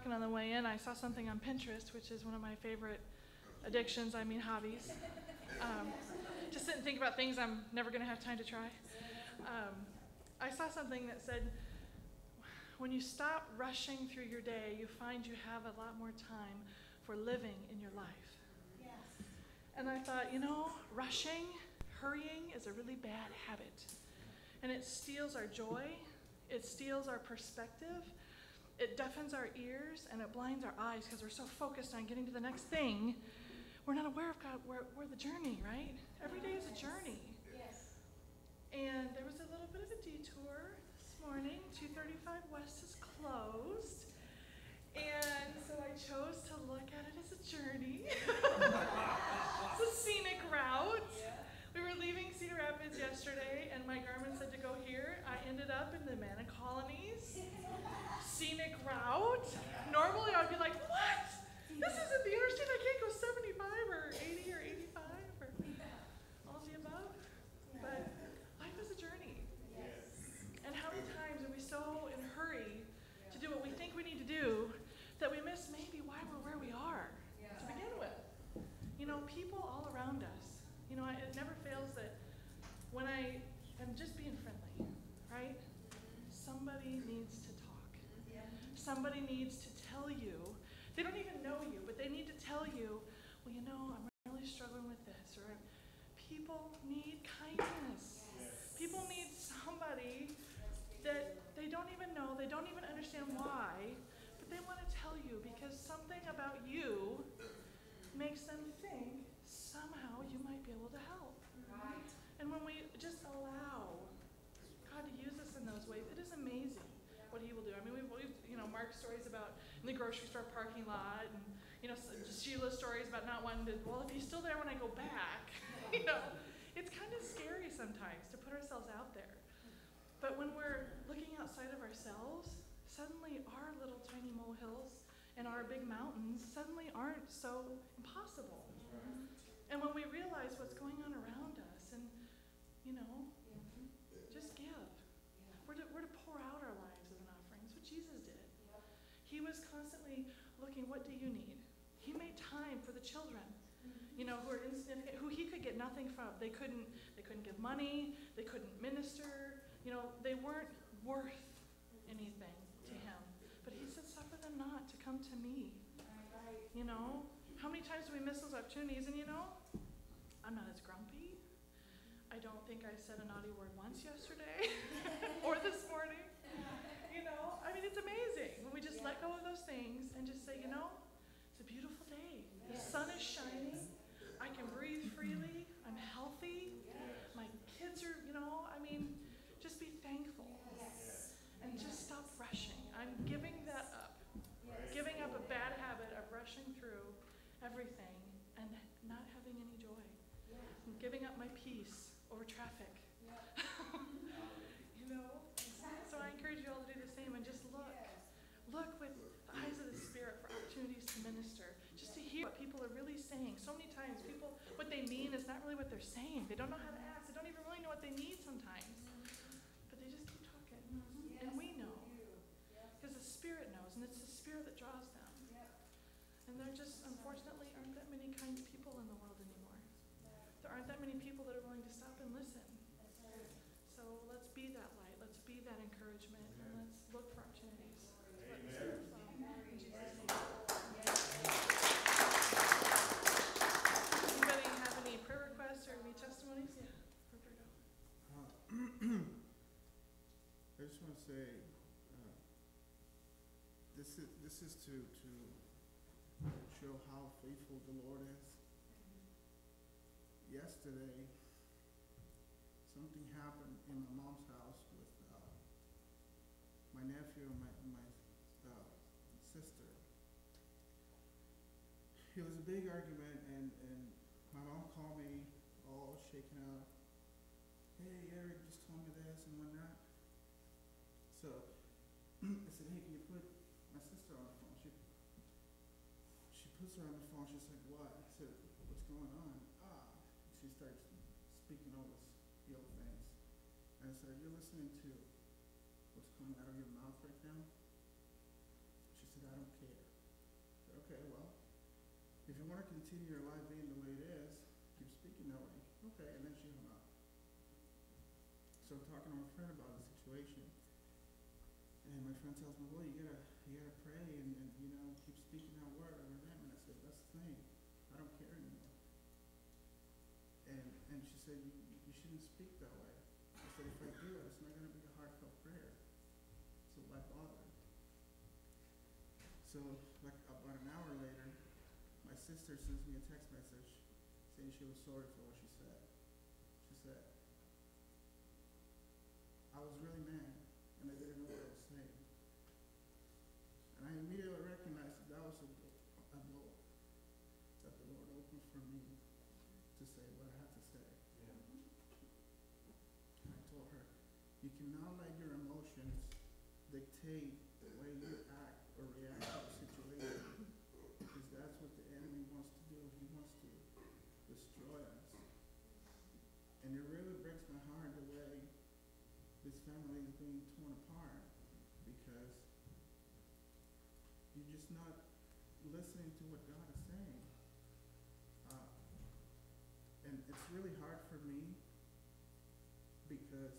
talking on the way in. I saw something on Pinterest, which is one of my favorite addictions, I mean, hobbies. Um, just sit and think about things I'm never going to have time to try. Um, I saw something that said, when you stop rushing through your day, you find you have a lot more time for living in your life. Yes. And I thought, you know, rushing, hurrying is a really bad habit. And it steals our joy, it steals our perspective, it deafens our ears, and it blinds our eyes because we're so focused on getting to the next thing. We're not aware of God, we're, we're the journey, right? Every day is a journey. Yes. And there was a little bit of a detour this morning. 235 West is closed. And so I chose to look at it as a journey. it's a scenic route. We were leaving Cedar Rapids yesterday, and my Garmin said to go here. I ended up in the Colonies. Scenic route. Normally, I'd be like, what? This isn't the interstate. I can't go 75 or 80 or 85 or all of the above. But life is a journey. And how many times are we so in a hurry to do what we think we need to do that we miss maybe why we're where we are to begin with? You know, people all around us you know, it never fails that when I am just being friendly, right? Somebody needs to talk. Somebody needs to tell you. They don't even know you, but they need to tell you, well, you know, I'm really struggling with this. Or people need kindness. People need somebody that they don't even know, they don't even understand why, but they want to tell you because something about you makes them think somehow you might be able to help. Right. And when we just allow God to use us in those ways, it is amazing what He will do. I mean, we've, we've you know, Mark's stories about in the grocery store parking lot, and you know, Sheila's stories about not wanting to. Well, if He's still there when I go back, you know, it's kind of scary sometimes to put ourselves out there. But when we're looking outside of ourselves, suddenly our little tiny molehills and our big mountains suddenly aren't so impossible. And when we realize what's going on around us and, you know, just give. We're to, we're to pour out our lives as an offering. That's what Jesus did. He was constantly looking, what do you need? He made time for the children, you know, who are insignificant, who he could get nothing from. They couldn't, they couldn't give money, they couldn't minister, you know, they weren't worth anything to him. But he said, suffer them not to come to me. You know? How many times do we miss those opportunities? And you know, I'm not as grumpy. I don't think I said a naughty word once yesterday or this morning. You know, I mean, it's amazing when we just yeah. let go of those things and just say, you know, it's a beautiful day. The sun is shining. I can breathe freely. I'm healthy. My kids are, you know, I mean, just be thankful and just stop rushing. I'm giving that up. Giving up a bad habit of rushing through everything and not having any joy. Yeah. giving up my peace over traffic. Yeah. you know? So I encourage you all to do the same and just look. Look with the eyes of the Spirit for opportunities to minister, just to hear what people are really saying. So many times, people, what they mean is not really what they're saying. They don't know how to ask, they don't even really know what they need sometimes. But they just keep talking. Mm-hmm. And we know. Because the Spirit knows, and it's the Spirit that draws them. And there just, unfortunately, aren't that many kind people in the world anymore. There aren't that many people that are willing to stop and listen. So let's be that light. Let's be that encouragement. And let's look for opportunities. Amen. Anybody have any prayer requests or any testimonies? Yeah, Roberto. Uh, I just want to say uh, this is this is to to show how faithful the Lord is. Yesterday, something happened in my mom's house with uh, my nephew and my, my uh, sister. It was a big argument, and, and my mom called me all shaken up. Hey, Eric just told me this and whatnot. So I said, hey, can you put my sister on the phone? She puts her on the phone. She's like, what? I said, what's going on? Ah. She starts speaking all this ill things. And I said, you're listening to coming out of your mouth right now? She said, I don't care. I said, okay, well, if you wanna continue your life being the way it is, keep speaking that way. Okay, and then she hung up. So I'm talking to my friend about the situation. And my friend tells me, well, you gotta, you gotta pray and, and, you know, keep speaking that word over them. And I said, that's the thing. I don't care anymore. And, and she said, you, you shouldn't speak that way. I said, if I do it's not gonna be a heartfelt prayer. So why bother? So, like, about an hour later, my sister sends me a text message saying she was sorry for what she said. She said, I was really mad and I didn't know what I was saying. And I immediately recognized that that was a, a door that the Lord opened for me to say what I had to say. And I told her, you cannot let your emotions dictate the way you act or react to the situation. Because that's what the enemy wants to do. He wants to destroy us. And it really breaks my heart the way this family is being torn apart because you're just not listening to what God is saying. Uh, and it's really hard for me because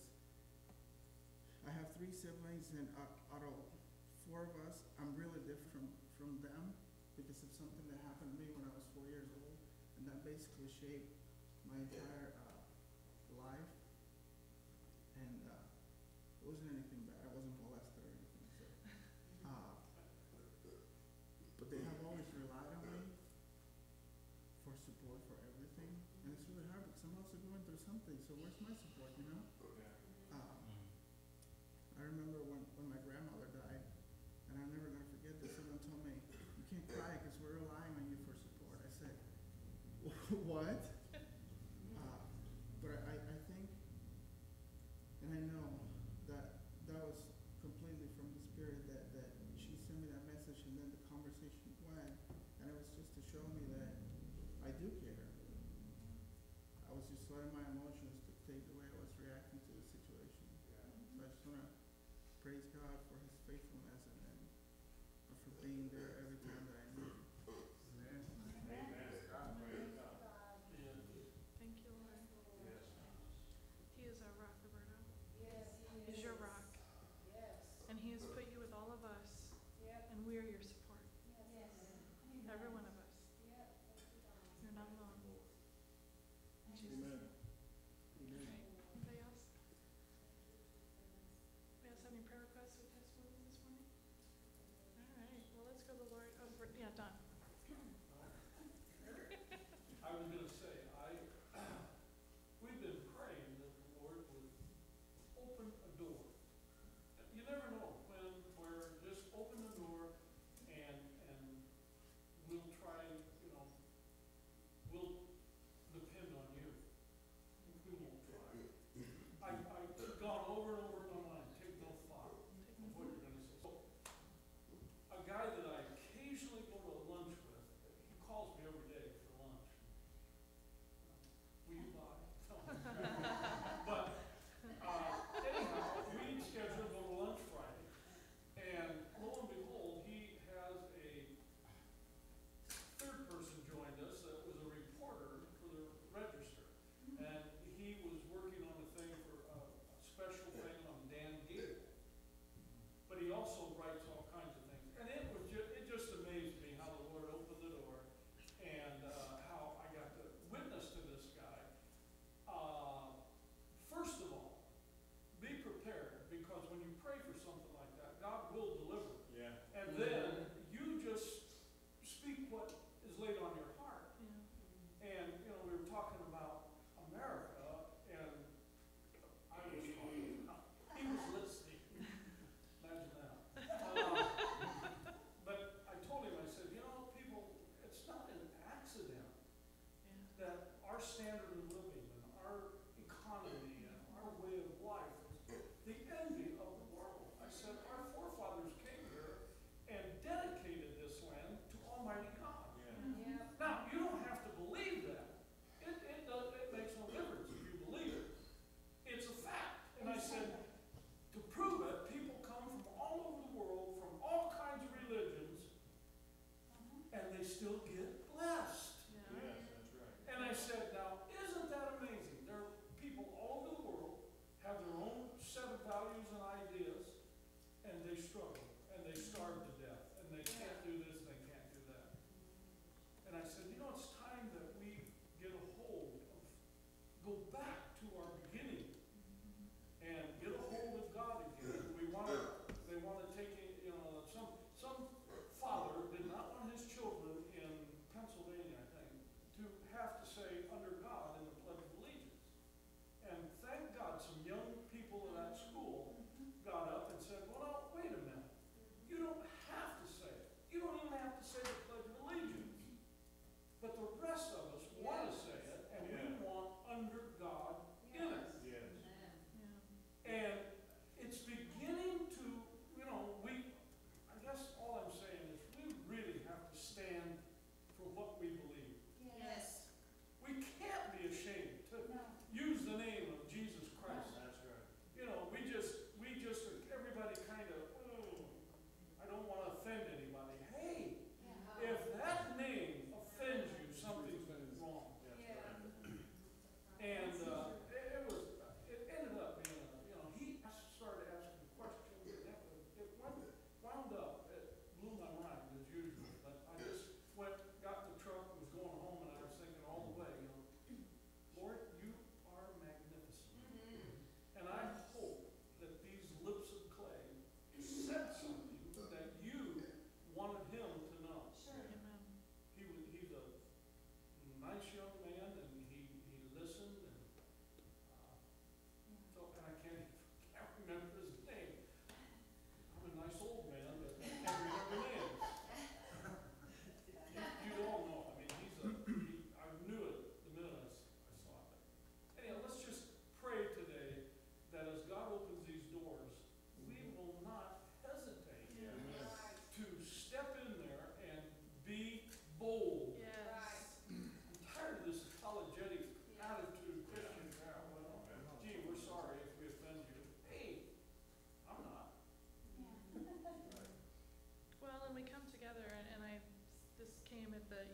I have three siblings and out out of four of us, I'm really different from, from them because of something that happened to me when I was four years old. And that basically shaped my entire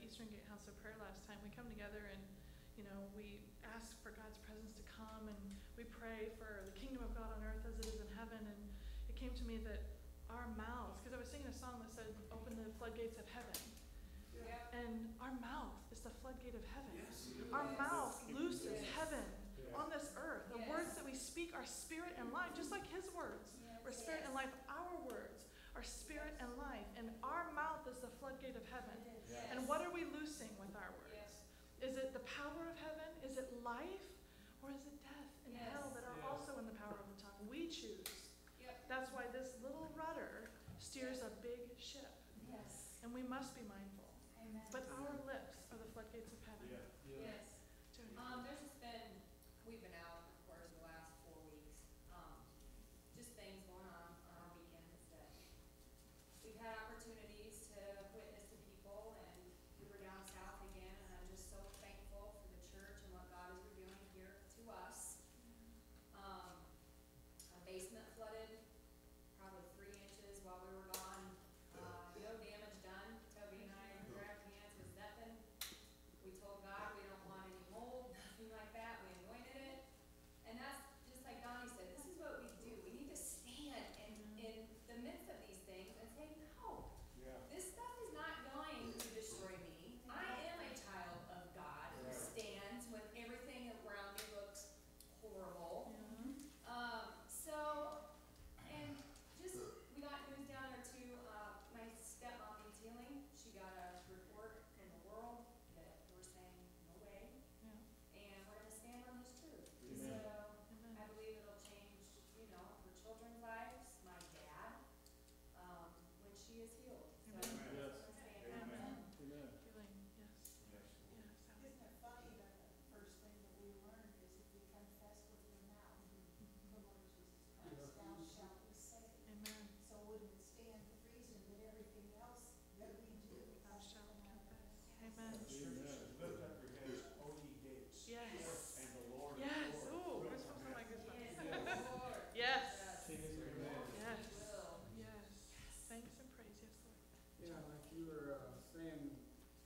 Eastern Gate House of Prayer last time, we come together and you know, we ask for God's presence to come and we pray for the kingdom of God on earth as it is in heaven. And it came to me that our mouths, because I was singing a song that said, Open the floodgates of heaven. Yeah. And our mouth is the floodgate of heaven. Yes, our yes. mouth looses yes. heaven on this earth. The words that we speak are spirit and life, just like His words were spirit and life. Our words are spirit and life. And our mouth is the floodgate of heaven. we must be mindful. Amen. Yes. Yes. Yes. Yes. Yes. Thanks and praise, yes, Lord. Yeah, like you were uh, saying,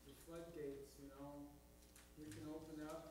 the floodgates, you know, we can open up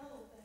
just a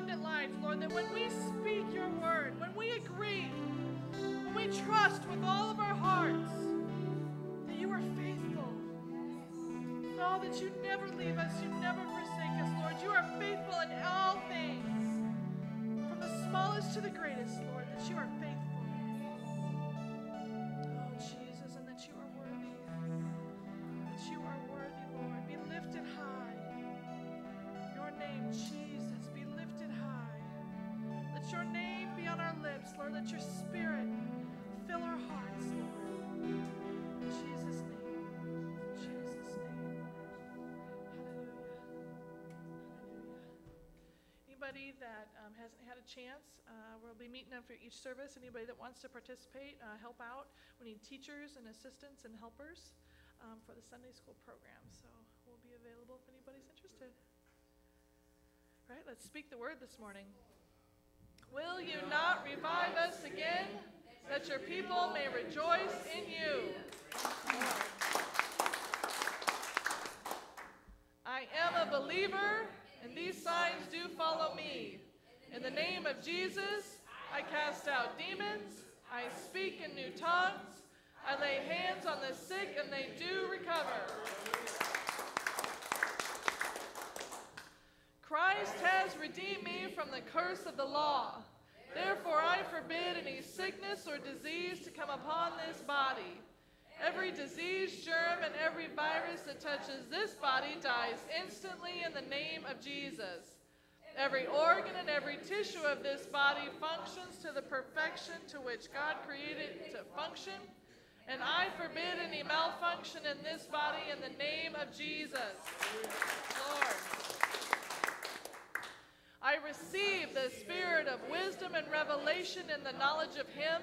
abundant life, Lord, that when we speak your word, when we agree, when we trust with all of our hearts that you are faithful, know that you never leave us, you never forsake us, Lord. You are faithful in all things, from the smallest to the greatest, Lord, that you are faithful. Oh, Jesus, and that you are worthy, that you are worthy, Lord. Be lifted high your name, Jesus, Lord. Let your spirit fill our hearts, Lord. In Jesus' name. In Jesus' name. Hallelujah. Hallelujah. Anybody that um, hasn't had a chance, uh, we'll be meeting after each service. Anybody that wants to participate, uh, help out. We need teachers and assistants and helpers um, for the Sunday school program. So we'll be available if anybody's interested. Right, let's speak the word this morning. Will you not revive us again, that your people may rejoice in you? I am a believer, and these signs do follow me. In the name of Jesus, I cast out demons, I speak in new tongues, I lay hands on the sick, and they do recover. Christ has redeemed me from the curse of the law. Therefore, I forbid any sickness or disease to come upon this body. Every disease, germ, and every virus that touches this body dies instantly in the name of Jesus. Every organ and every tissue of this body functions to the perfection to which God created it to function. And I forbid any malfunction in this body in the name of Jesus. Lord. I receive the spirit of wisdom and revelation in the knowledge of Him,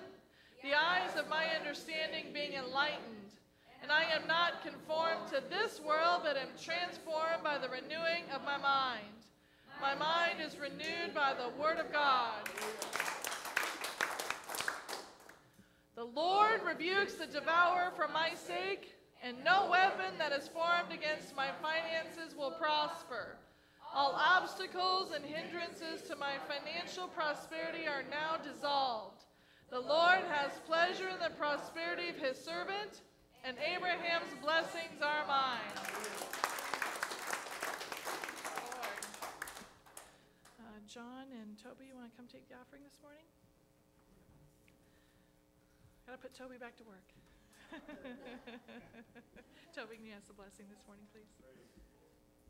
the eyes of my understanding being enlightened. And I am not conformed to this world, but am transformed by the renewing of my mind. My mind is renewed by the Word of God. The Lord rebukes the devourer for my sake, and no weapon that is formed against my finances will prosper. All obstacles and hindrances to my financial prosperity are now dissolved. The Lord has pleasure in the prosperity of his servant, and Abraham's blessings are mine. Uh, John and Toby, you want to come take the offering this morning? Gotta put Toby back to work. Toby, can you ask the blessing this morning, please?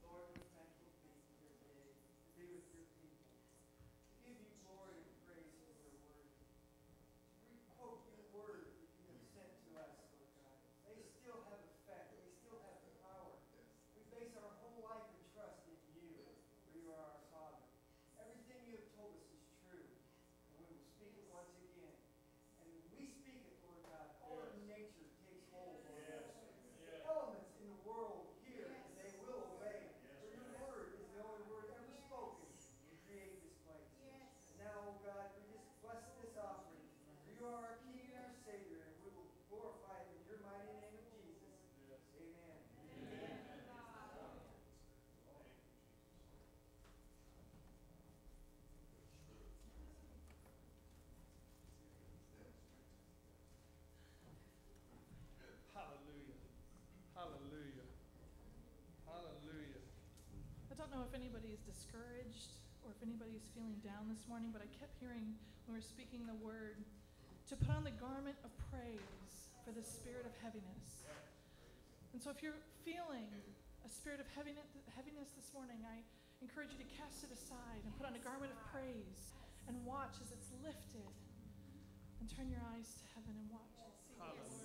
Lord, we're thankful to be here today, to be with your people. To give you glory and praise for your word. We quote your word that you have sent to us, Lord God. They still have effect. They still have power. We base our whole life and trust in you, for you are our Father. Everything you have told us is true, and we will speak it once again. And when we speak it, Lord God, all of nature takes hold, Lord God. Elements in the world hear, and they will obey. For your word is the only word ever spoken to create this place. And now, oh God, we just bless this offering. For you are our King and our Savior, and we will glorify it in your mighty name of Jesus. Amen. Hallelujah. Hallelujah. Hallelujah. I don't know if anybody is discouraged or if anybody's feeling down this morning, but I kept hearing when we were speaking the word to put on the garment of praise for the spirit of heaviness. And so if you're feeling a spirit of heaviness, heaviness this morning, I encourage you to cast it aside and put on a garment of praise and watch as it's lifted. And turn your eyes to heaven and watch and see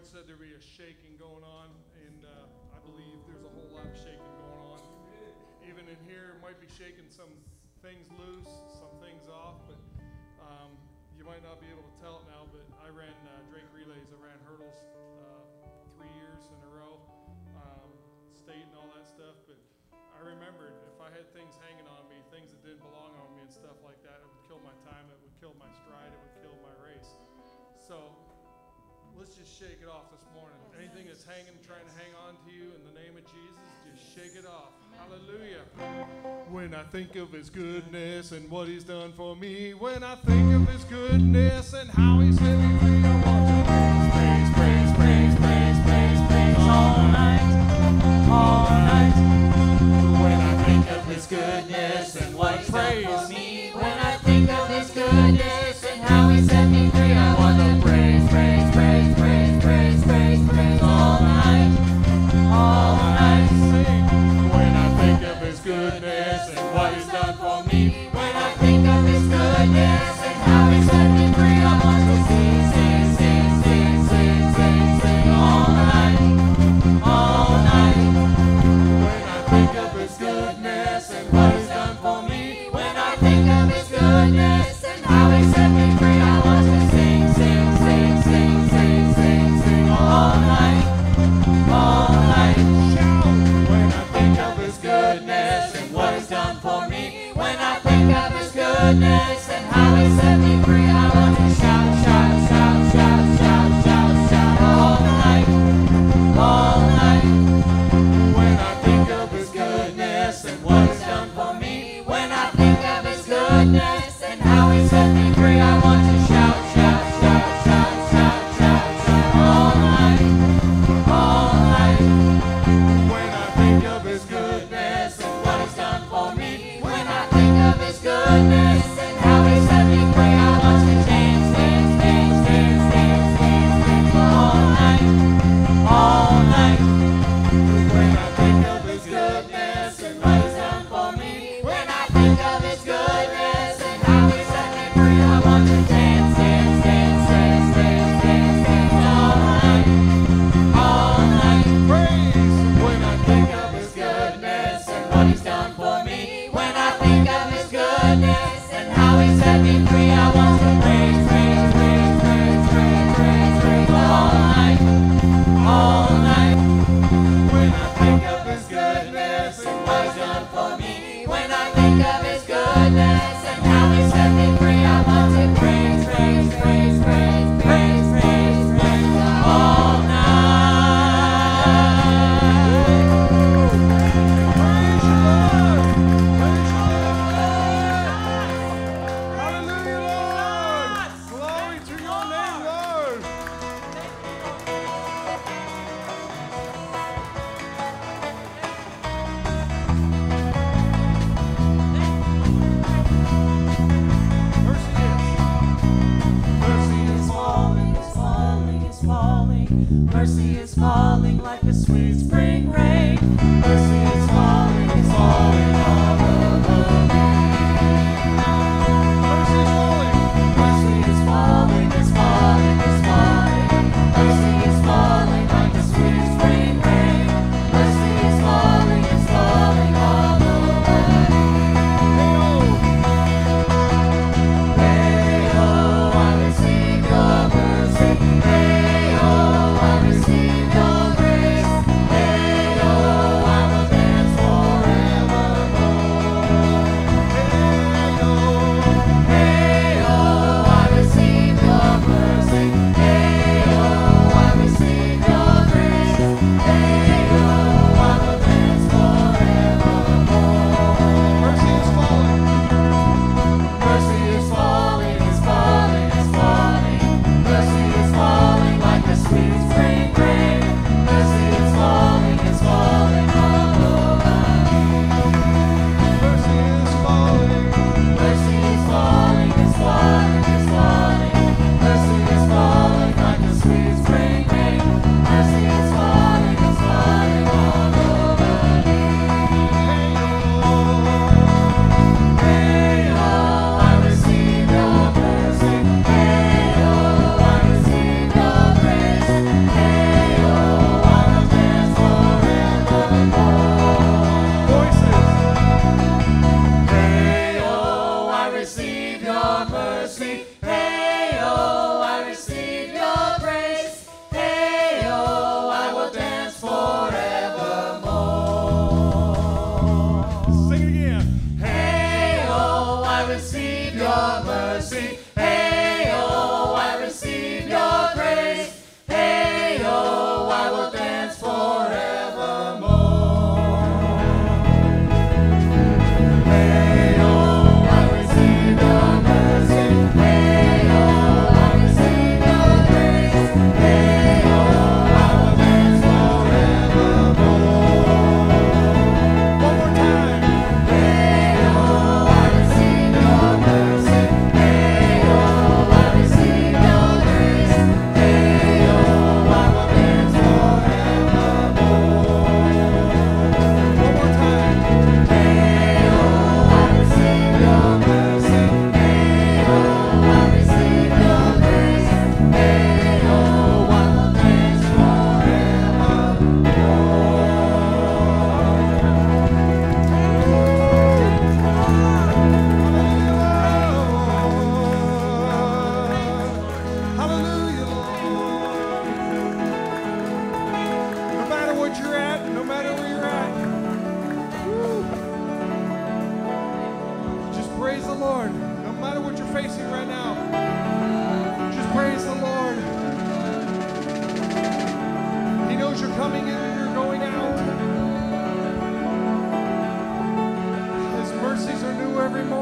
Lord said there'd be a shaking going on, and uh, I believe there's a whole lot of shaking going on. Even in here, might be shaking some things loose, some things off, but um, you might not be able to tell it now. But I ran uh, Drake relays, I ran hurdles uh, three years in a row, um, state and all that stuff. But I remembered if I had things hanging on me, things that didn't belong on me, and stuff like that, it would kill my time, it would kill my stride, it would kill my race. So Let's just shake it off this morning. Anything that's hanging, trying to hang on to you in the name of Jesus, just shake it off. Hallelujah. When I think of his goodness and what he's done for me, when I think of his goodness and how he's living for me, I want to praise, praise, praise, praise, praise, praise, all night, all night. When I think of his goodness and what he's done for me, mercy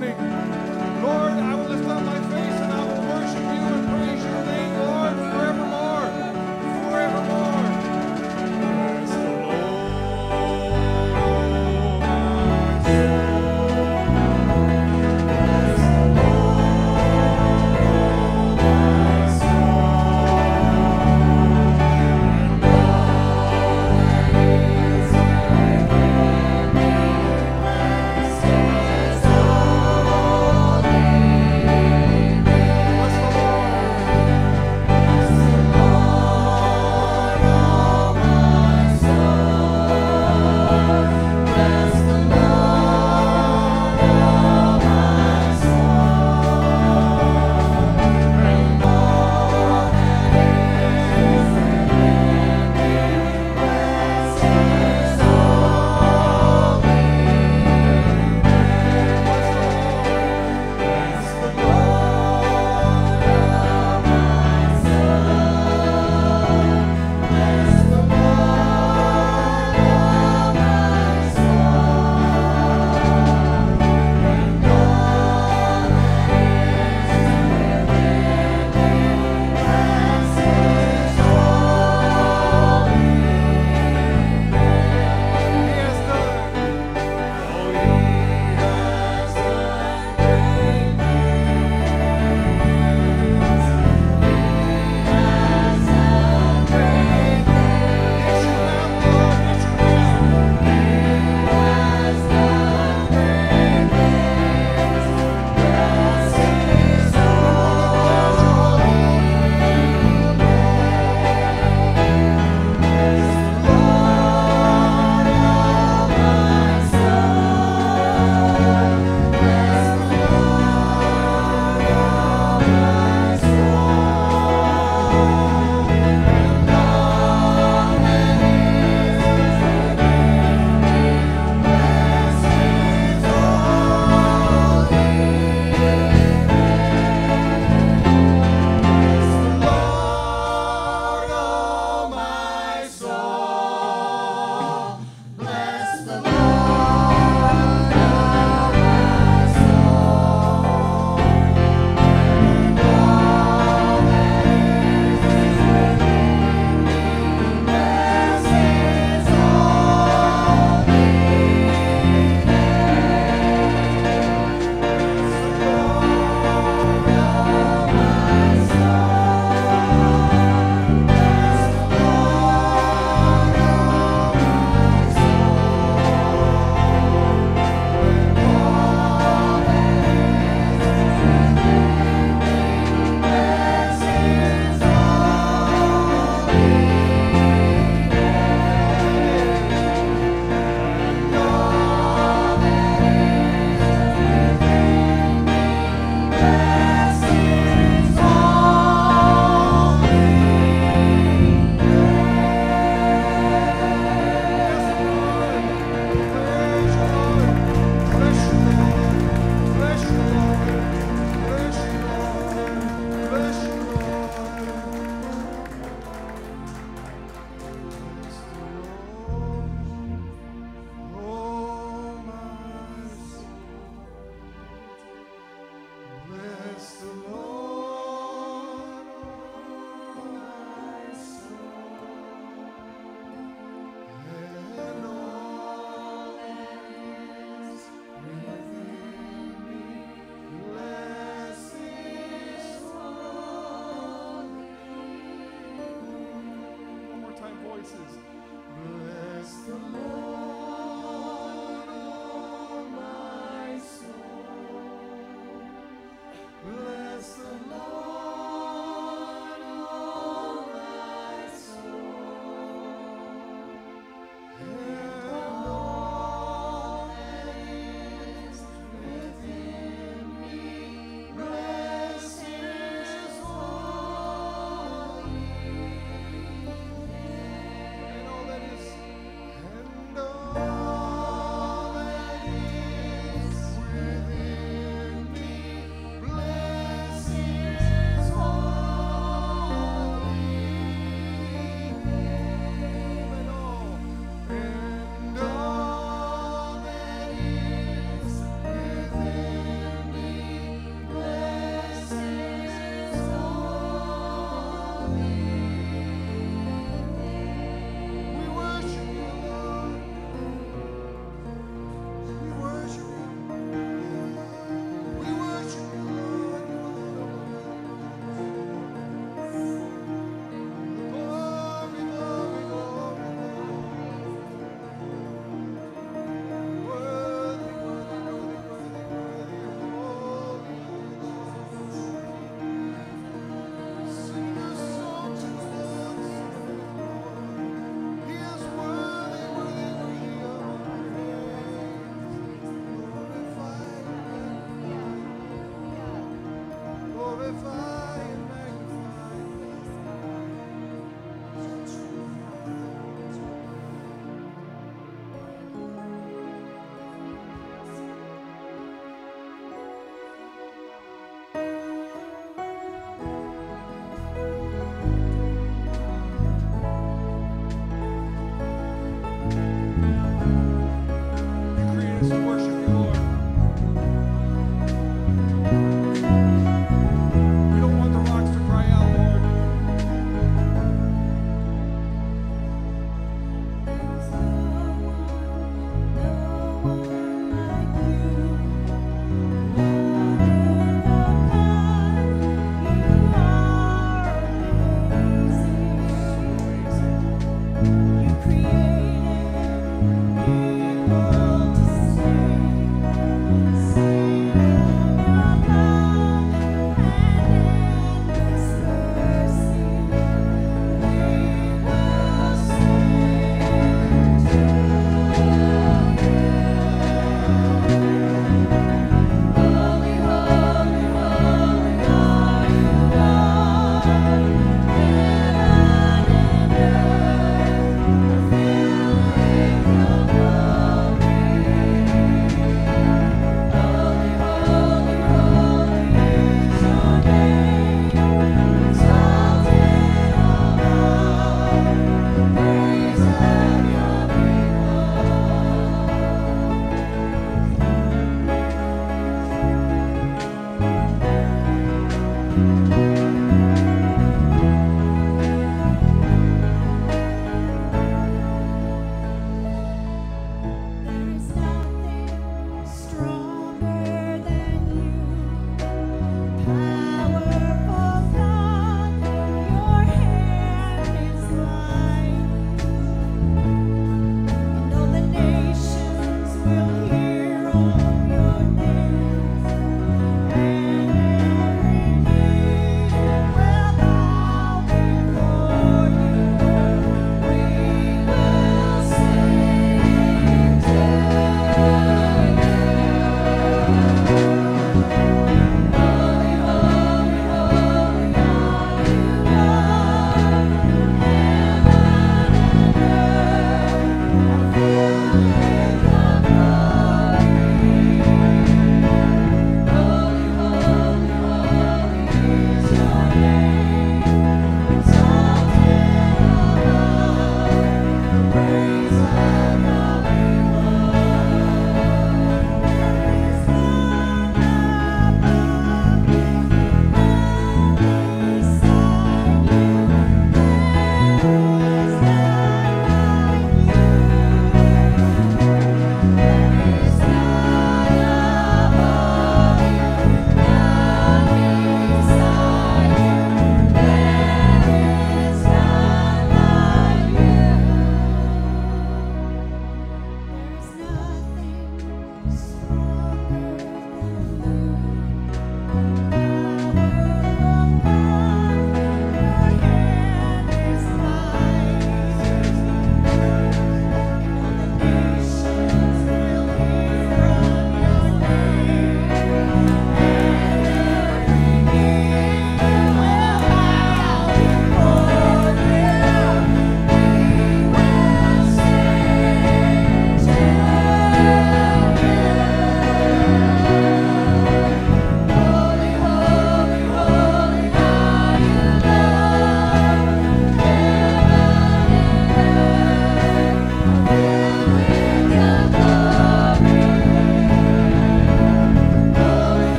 morning.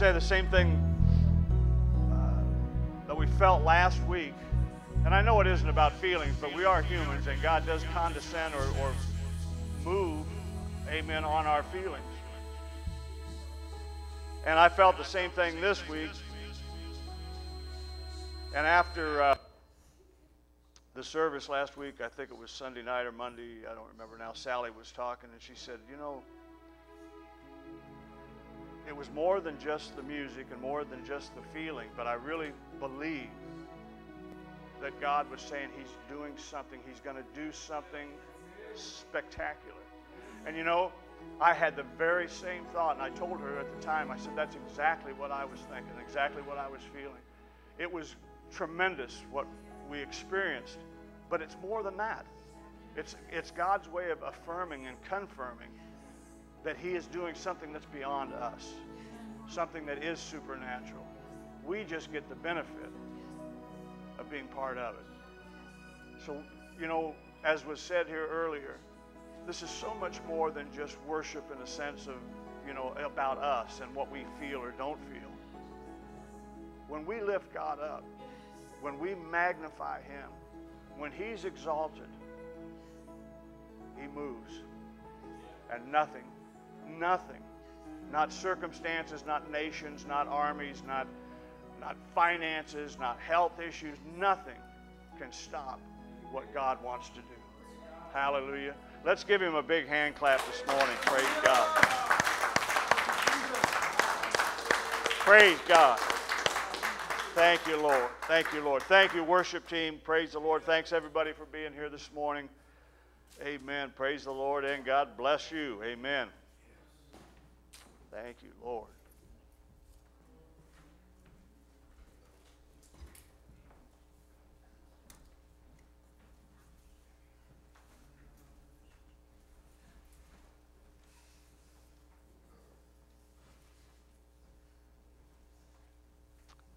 Say the same thing uh, that we felt last week. And I know it isn't about feelings, but we are humans, and God does condescend or, or move, amen, on our feelings. And I felt the same thing this week. And after uh, the service last week, I think it was Sunday night or Monday, I don't remember now, Sally was talking, and she said, You know, it was more than just the music and more than just the feeling, but I really believe that God was saying He's doing something. He's going to do something spectacular. And you know, I had the very same thought, and I told her at the time, I said, That's exactly what I was thinking, exactly what I was feeling. It was tremendous what we experienced, but it's more than that. It's, it's God's way of affirming and confirming that He is doing something that's beyond us, something that is supernatural. We just get the benefit of being part of it. So, you know, as was said here earlier, this is so much more than just worship in a sense of, you know, about us and what we feel or don't feel. When we lift God up, when we magnify Him, when He's exalted, He moves. And nothing, nothing, not circumstances, not nations, not armies, not, not finances, not health issues, nothing can stop what God wants to do. Hallelujah. Let's give him a big hand clap this morning. Praise God. Praise God. Thank you, Lord. Thank you, Lord. Thank you, worship team. Praise the Lord. Thanks, everybody, for being here this morning. Amen. Praise the Lord, and God bless you. Amen. Thank you, Lord.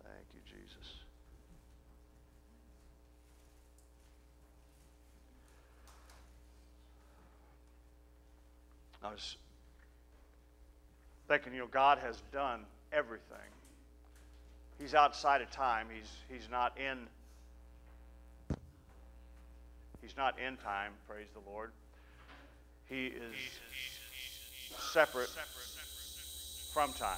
Thank you, Jesus. I was thinking, you know, God has done everything. He's outside of time. He's he's not in He's not in time, praise the Lord. He is separate from time.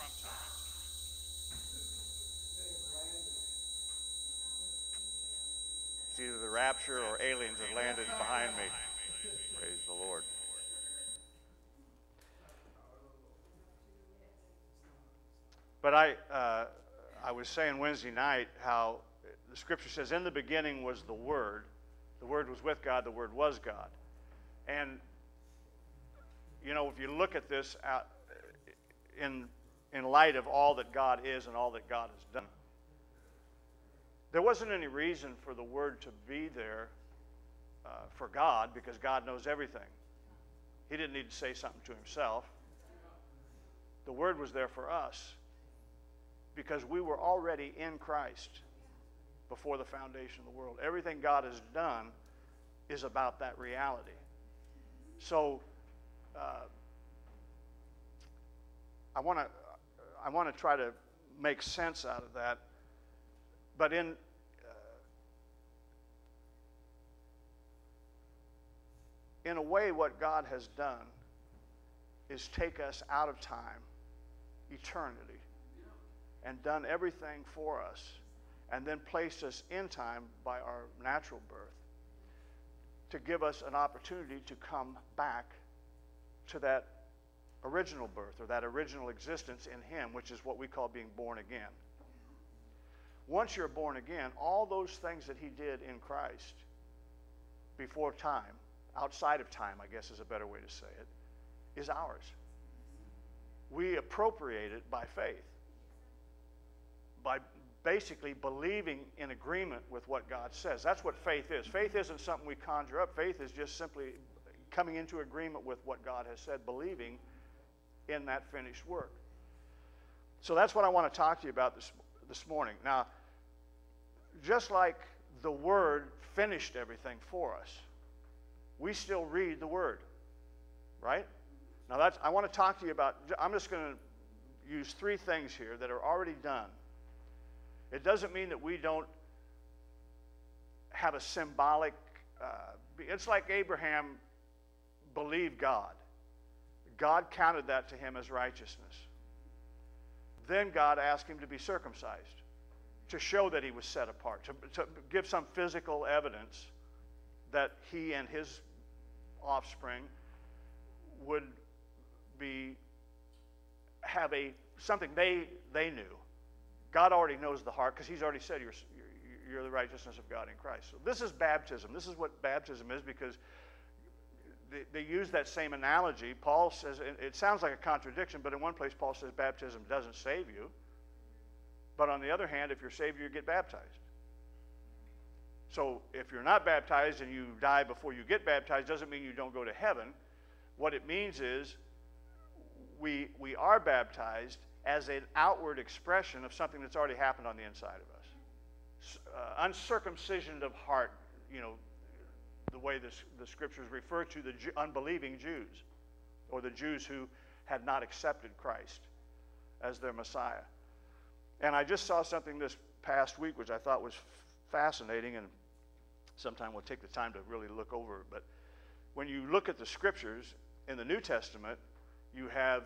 It's either the rapture or aliens have landed behind me. Praise the Lord. But I, uh, I was saying Wednesday night how the scripture says, In the beginning was the Word. The Word was with God, the Word was God. And, you know, if you look at this out in, in light of all that God is and all that God has done, there wasn't any reason for the Word to be there uh, for God because God knows everything. He didn't need to say something to himself. The Word was there for us because we were already in Christ before the foundation of the world. Everything God has done is about that reality. So, uh, I want to I want to try to make sense out of that, but in uh, in a way, what God has done is take us out of time, eternity, and done everything for us, and then placed us in time by our natural birth to give us an opportunity to come back to that original birth or that original existence in Him, which is what we call being born again. Once you're born again, all those things that He did in Christ before time, outside of time, I guess is a better way to say it, is ours. We appropriate it by faith by basically believing in agreement with what God says. That's what faith is. Faith isn't something we conjure up, faith is just simply coming into agreement with what God has said, believing in that finished work. So that's what I want to talk to you about this, this morning. Now, just like the Word finished everything for us, we still read the Word, right? Now, that's, I want to talk to you about, I'm just going to use three things here that are already done. It doesn't mean that we don't have a symbolic, uh, it's like Abraham believed God. God counted that to him as righteousness. Then God asked him to be circumcised to show that he was set apart, to, to give some physical evidence that he and his offspring would be have a something they they knew. God already knows the heart because He's already said you're, you're, the righteousness of God in Christ. So this is baptism. This is what baptism is because they, they use that same analogy. Paul says it, it sounds like a contradiction, but in one place Paul says baptism doesn't save you. But on the other hand, if you're saved, you get baptized. So if you're not baptized and you die before you get baptized, doesn't mean you don't go to heaven. What it means is we, we are baptized as an outward expression of something that's already happened on the inside of us. Uh, uncircumcision of heart, you know, the way this, the scriptures refer to the Jew, unbelieving Jews, or the Jews who had not accepted Christ as their Messiah. And I just saw something this past week which I thought was fascinating, and sometime we'll take the time to really look over it. But when you look at the scriptures in the New Testament, you have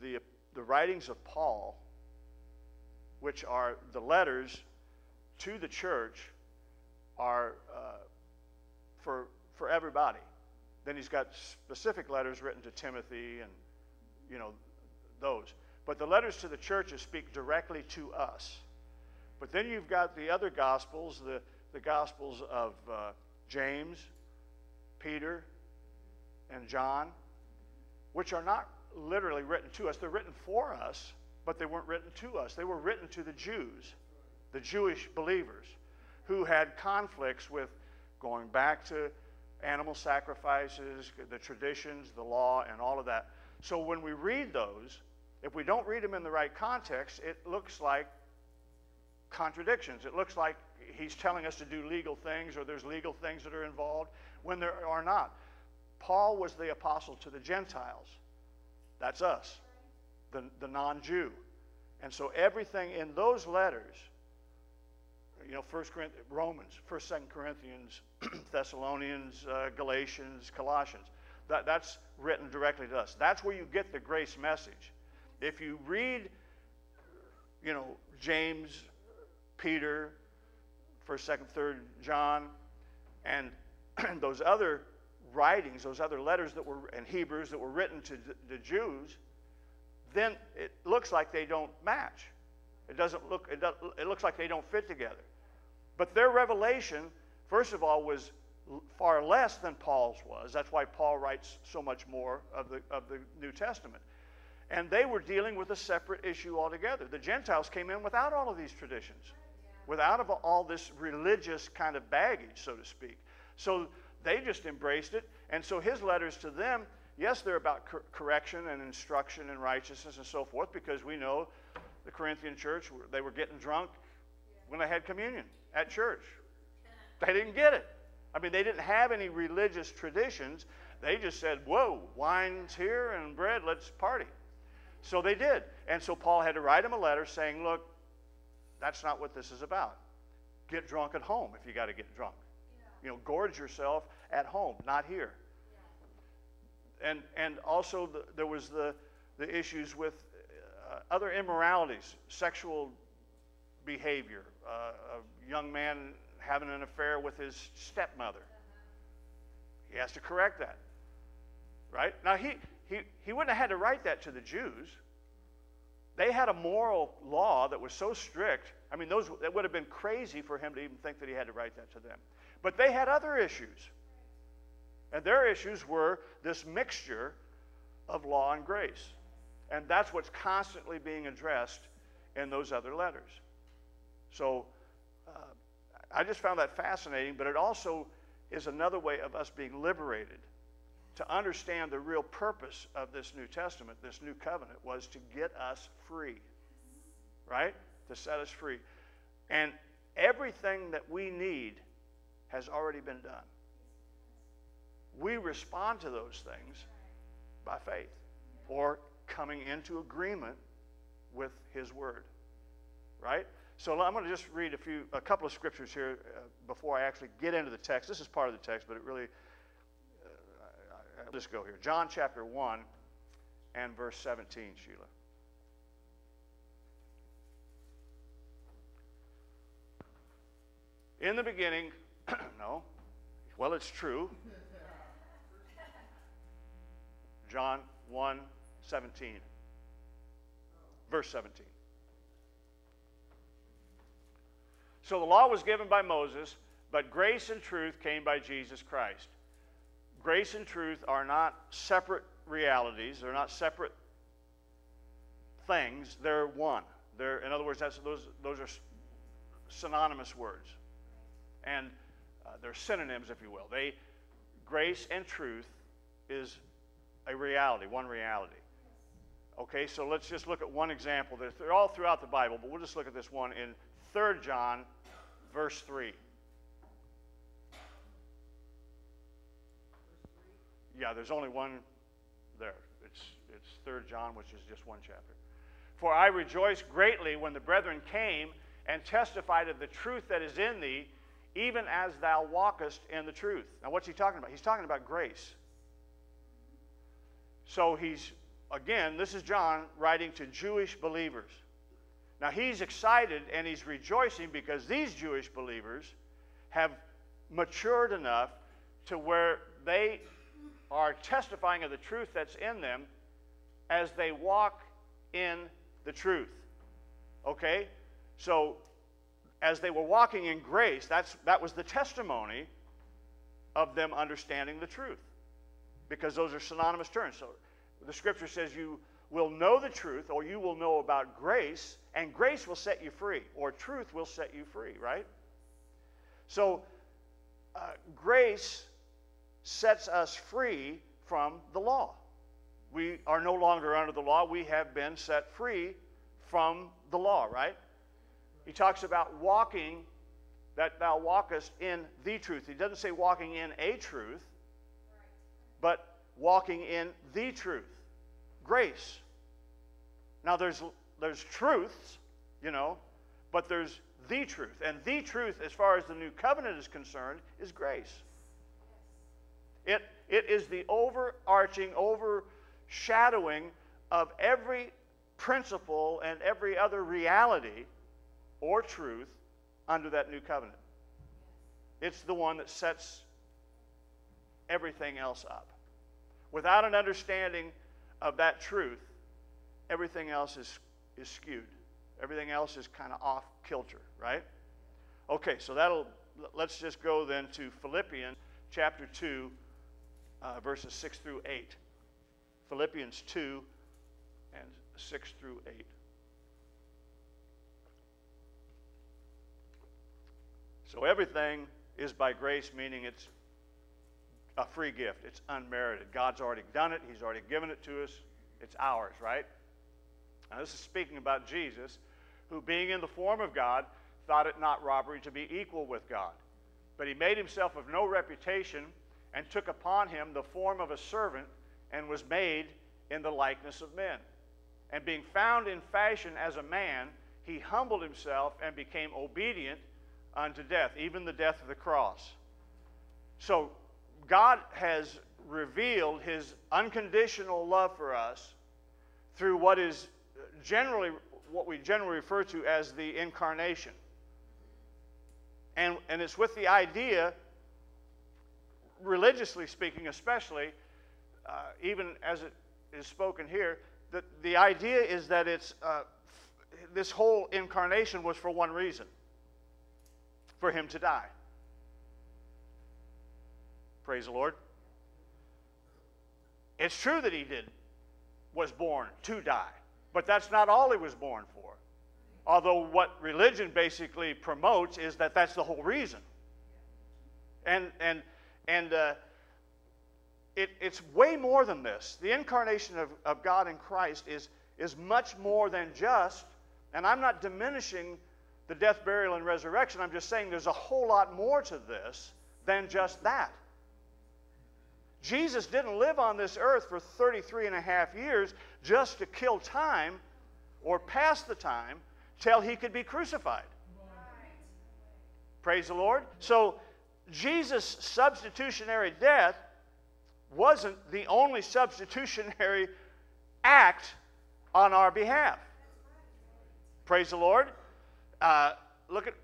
the, the writings of Paul, which are the letters to the church, are uh, for, for everybody. Then he's got specific letters written to Timothy and, you know, those. But the letters to the churches speak directly to us. But then you've got the other gospels, the, the gospels of uh, James, Peter, and John, which are not literally written to us. They're written for us, but they weren't written to us. They were written to the Jews, the Jewish believers, who had conflicts with going back to animal sacrifices, the traditions, the law, and all of that. So when we read those, if we don't read them in the right context, it looks like contradictions. It looks like he's telling us to do legal things or there's legal things that are involved when there are not. Paul was the apostle to the Gentiles. That's us, the, the non Jew. And so everything in those letters, you know, First Corinthians, Romans, First, Second Corinthians, Thessalonians, uh, Galatians, Colossians, that, that's written directly to us. That's where you get the grace message. If you read, you know, James, Peter, First, Second, Third John, and those other writings, those other letters that were in Hebrews that were written to the Jews, then it looks like they don't match. It doesn't look. It, it looks like they don't fit together. But their revelation, first of all, was far less than Paul's was. That's why Paul writes so much more of the of the New Testament. And they were dealing with a separate issue altogether. The Gentiles came in without all of these traditions, without all this religious kind of baggage, so to speak. So they just embraced it. And so his letters to them, yes, they're about cor- correction and instruction and righteousness and so forth, because we know the Corinthian church, they were getting drunk when they had communion at church. They didn't get it. I mean, they didn't have any religious traditions. They just said, whoa, wine's here and bread, let's party. So they did. And so Paul had to write him a letter saying, look, that's not what this is about. Get drunk at home if you got to get drunk. You know, gorge yourself at home, not here. And, and also, the, there was the, the issues with uh, other immoralities, sexual behavior. Uh, a young man having an affair with his stepmother. He has to correct that. Right? Now, he, he, he wouldn't have had to write that to the Jews. They had a moral law that was so strict. I mean, those, it would have been crazy for him to even think that he had to write that to them. But they had other issues. And their issues were this mixture of law and grace. And that's what's constantly being addressed in those other letters. So uh, I just found that fascinating, but it also is another way of us being liberated to understand the real purpose of this New Testament, this new covenant, was to get us free. Right? To set us free. And everything that we need has already been done. We respond to those things by faith or coming into agreement with His Word. Right? So I'm going to just read a few, a couple of scriptures here uh, before I actually get into the text. This is part of the text, but it really, uh, I, just go here. John chapter 1 and verse 17, Sheila. In the beginning, no, well, it's true. John 1 17. Verse 17. So the law was given by Moses, but grace and truth came by Jesus Christ. Grace and truth are not separate realities, they're not separate things, they're one. They're, in other words, those, those are synonymous words. And uh, they're synonyms, if you will. They, grace and truth is a reality, one reality. Okay, so let's just look at one example. They're, all throughout the Bible, but we'll just look at this one in 3 John, verse 3. Yeah, there's only one there. It's, it's 3 John, which is just one chapter. For I rejoiced greatly when the brethren came and testified of the truth that is in thee, even as thou walkest in the truth. Now, what's he talking about? He's talking about grace. So he's, again, this is John writing to Jewish believers. Now he's excited and he's rejoicing because these Jewish believers have matured enough to where they are testifying of the truth that's in them as they walk in the truth. Okay? So as they were walking in grace, that's, that was the testimony of them understanding the truth. Because those are synonymous terms. So the scripture says you will know the truth, or you will know about grace, and grace will set you free, or truth will set you free, right? So uh, grace sets us free from the law. We are no longer under the law. We have been set free from the law, right? He talks about walking, that thou walkest in the truth. He doesn't say walking in a truth, but walking in the truth. Grace. Now, there's, there's truths, you know, but there's the truth. And the truth, as far as the new covenant is concerned, is grace. It, it is the overarching, overshadowing of every principle and every other reality or truth under that new covenant. It's the one that sets everything else up. Without an understanding of that truth, everything else is, is skewed. Everything else is kind of off kilter, right? Okay, so that'll, let's just go then to Philippians chapter 2, uh, verses 6 through 8. Philippians 2 and 6 through 8. So everything is by grace, meaning it's a free gift. It's unmerited. God's already done it, He's already given it to us. It's ours, right? Now, this is speaking about Jesus, who, being in the form of God, thought it not robbery to be equal with God. But he made himself of no reputation and took upon him the form of a servant and was made in the likeness of men. And being found in fashion as a man, he humbled himself and became obedient unto death, even the death of the cross. So God has revealed his unconditional love for us through what is generally what we generally refer to as the incarnation. And, and it's with the idea, religiously speaking, especially, uh, even as it is spoken here, that the idea is that it's uh, this whole incarnation was for one reason for him to die. Praise the Lord. It's true that he did was born to die, but that's not all he was born for. Although what religion basically promotes is that that's the whole reason. And and and uh, it, it's way more than this. The incarnation of, of God in Christ is, is much more than just, and I'm not diminishing the death, burial, and resurrection. I'm just saying there's a whole lot more to this than just that. Jesus didn't live on this earth for 33 and a half years just to kill time or pass the time till he could be crucified. Praise the Lord. So, Jesus' substitutionary death wasn't the only substitutionary act on our behalf. Praise the Lord. Uh, look at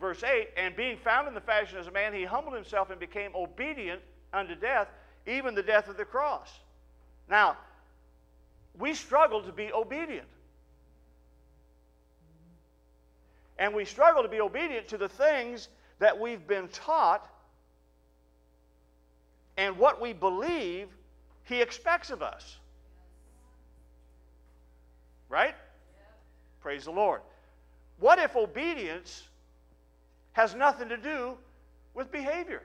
verse 8. And being found in the fashion as a man, he humbled himself and became obedient unto death, even the death of the cross. Now, we struggle to be obedient. And we struggle to be obedient to the things that we've been taught and what we believe He expects of us. Right? Praise the Lord. What if obedience has nothing to do with behavior?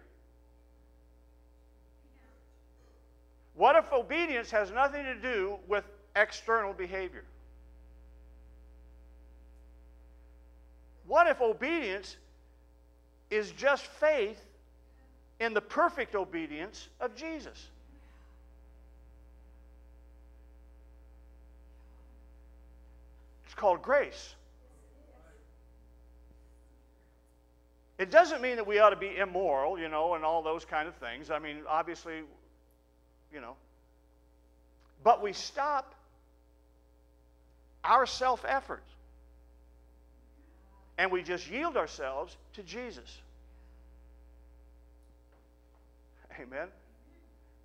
What if obedience has nothing to do with external behavior? What if obedience is just faith in the perfect obedience of Jesus? It's called grace. It doesn't mean that we ought to be immoral, you know, and all those kind of things. I mean, obviously, you know. But we stop our self effort and we just yield ourselves to Jesus. Amen.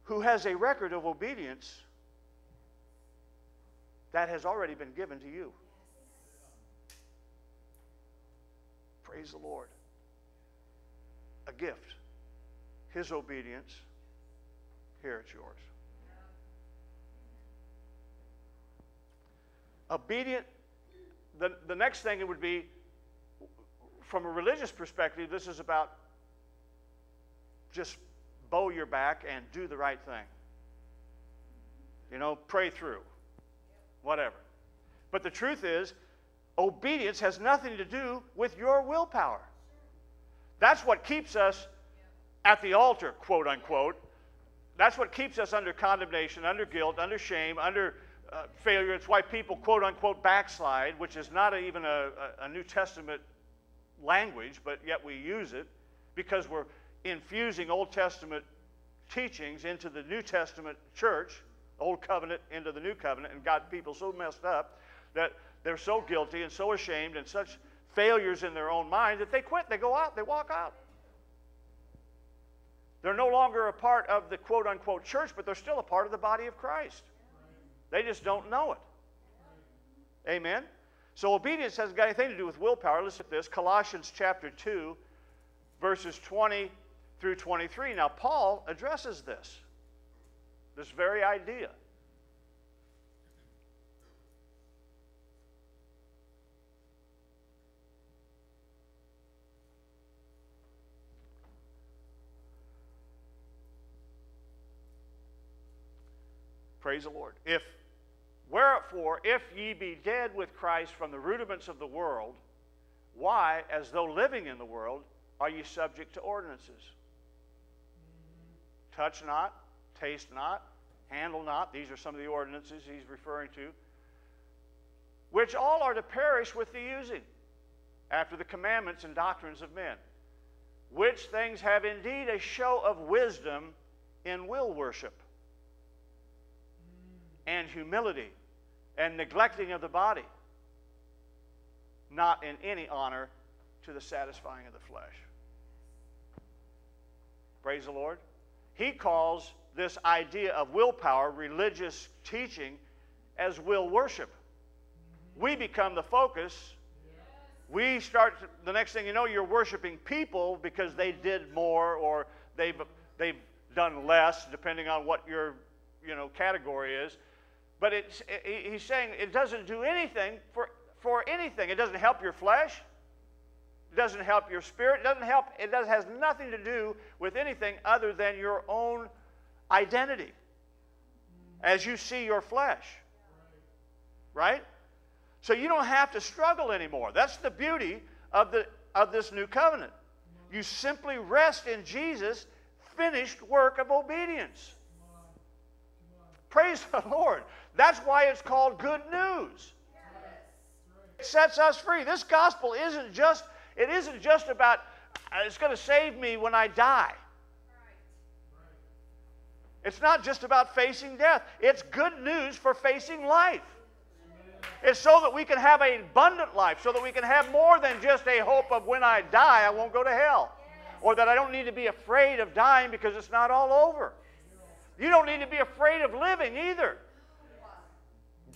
Who has a record of obedience that has already been given to you. Praise the Lord. A gift. His obedience. Here it's yours. Obedient. The, the next thing it would be from a religious perspective, this is about just bow your back and do the right thing. You know, pray through, whatever. But the truth is, obedience has nothing to do with your willpower. That's what keeps us at the altar, quote unquote. That's what keeps us under condemnation, under guilt, under shame, under uh, failure. It's why people, quote unquote, backslide, which is not a, even a, a New Testament language, but yet we use it because we're infusing Old Testament teachings into the New Testament church, Old Covenant into the New Covenant, and got people so messed up that they're so guilty and so ashamed and such failures in their own mind that they quit. They go out, they walk out. They're no longer a part of the quote unquote church, but they're still a part of the body of Christ. They just don't know it. Amen? So obedience hasn't got anything to do with willpower. Listen to this Colossians chapter 2, verses 20 through 23. Now, Paul addresses this, this very idea. Praise the Lord. If Wherefore, if ye be dead with Christ from the rudiments of the world, why, as though living in the world, are ye subject to ordinances? Touch not, taste not, handle not. These are some of the ordinances he's referring to. Which all are to perish with the using, after the commandments and doctrines of men. Which things have indeed a show of wisdom in will worship and humility and neglecting of the body, not in any honor to the satisfying of the flesh. Praise the Lord. He calls this idea of willpower, religious teaching, as will worship. We become the focus. We start, to, the next thing you know, you're worshiping people because they did more or they've, they've done less, depending on what your you know, category is. But it's, he's saying it doesn't do anything for, for anything. It doesn't help your flesh. It doesn't help your spirit. It doesn't help. It does, has nothing to do with anything other than your own identity as you see your flesh. Right? So you don't have to struggle anymore. That's the beauty of, the, of this new covenant. You simply rest in Jesus' finished work of obedience. Praise the Lord. That's why it's called good news. It sets us free. This gospel isn't just it isn't just about uh, it's going to save me when I die. It's not just about facing death. It's good news for facing life. It's so that we can have an abundant life, so that we can have more than just a hope of when I die, I won't go to hell. Or that I don't need to be afraid of dying because it's not all over. You don't need to be afraid of living either.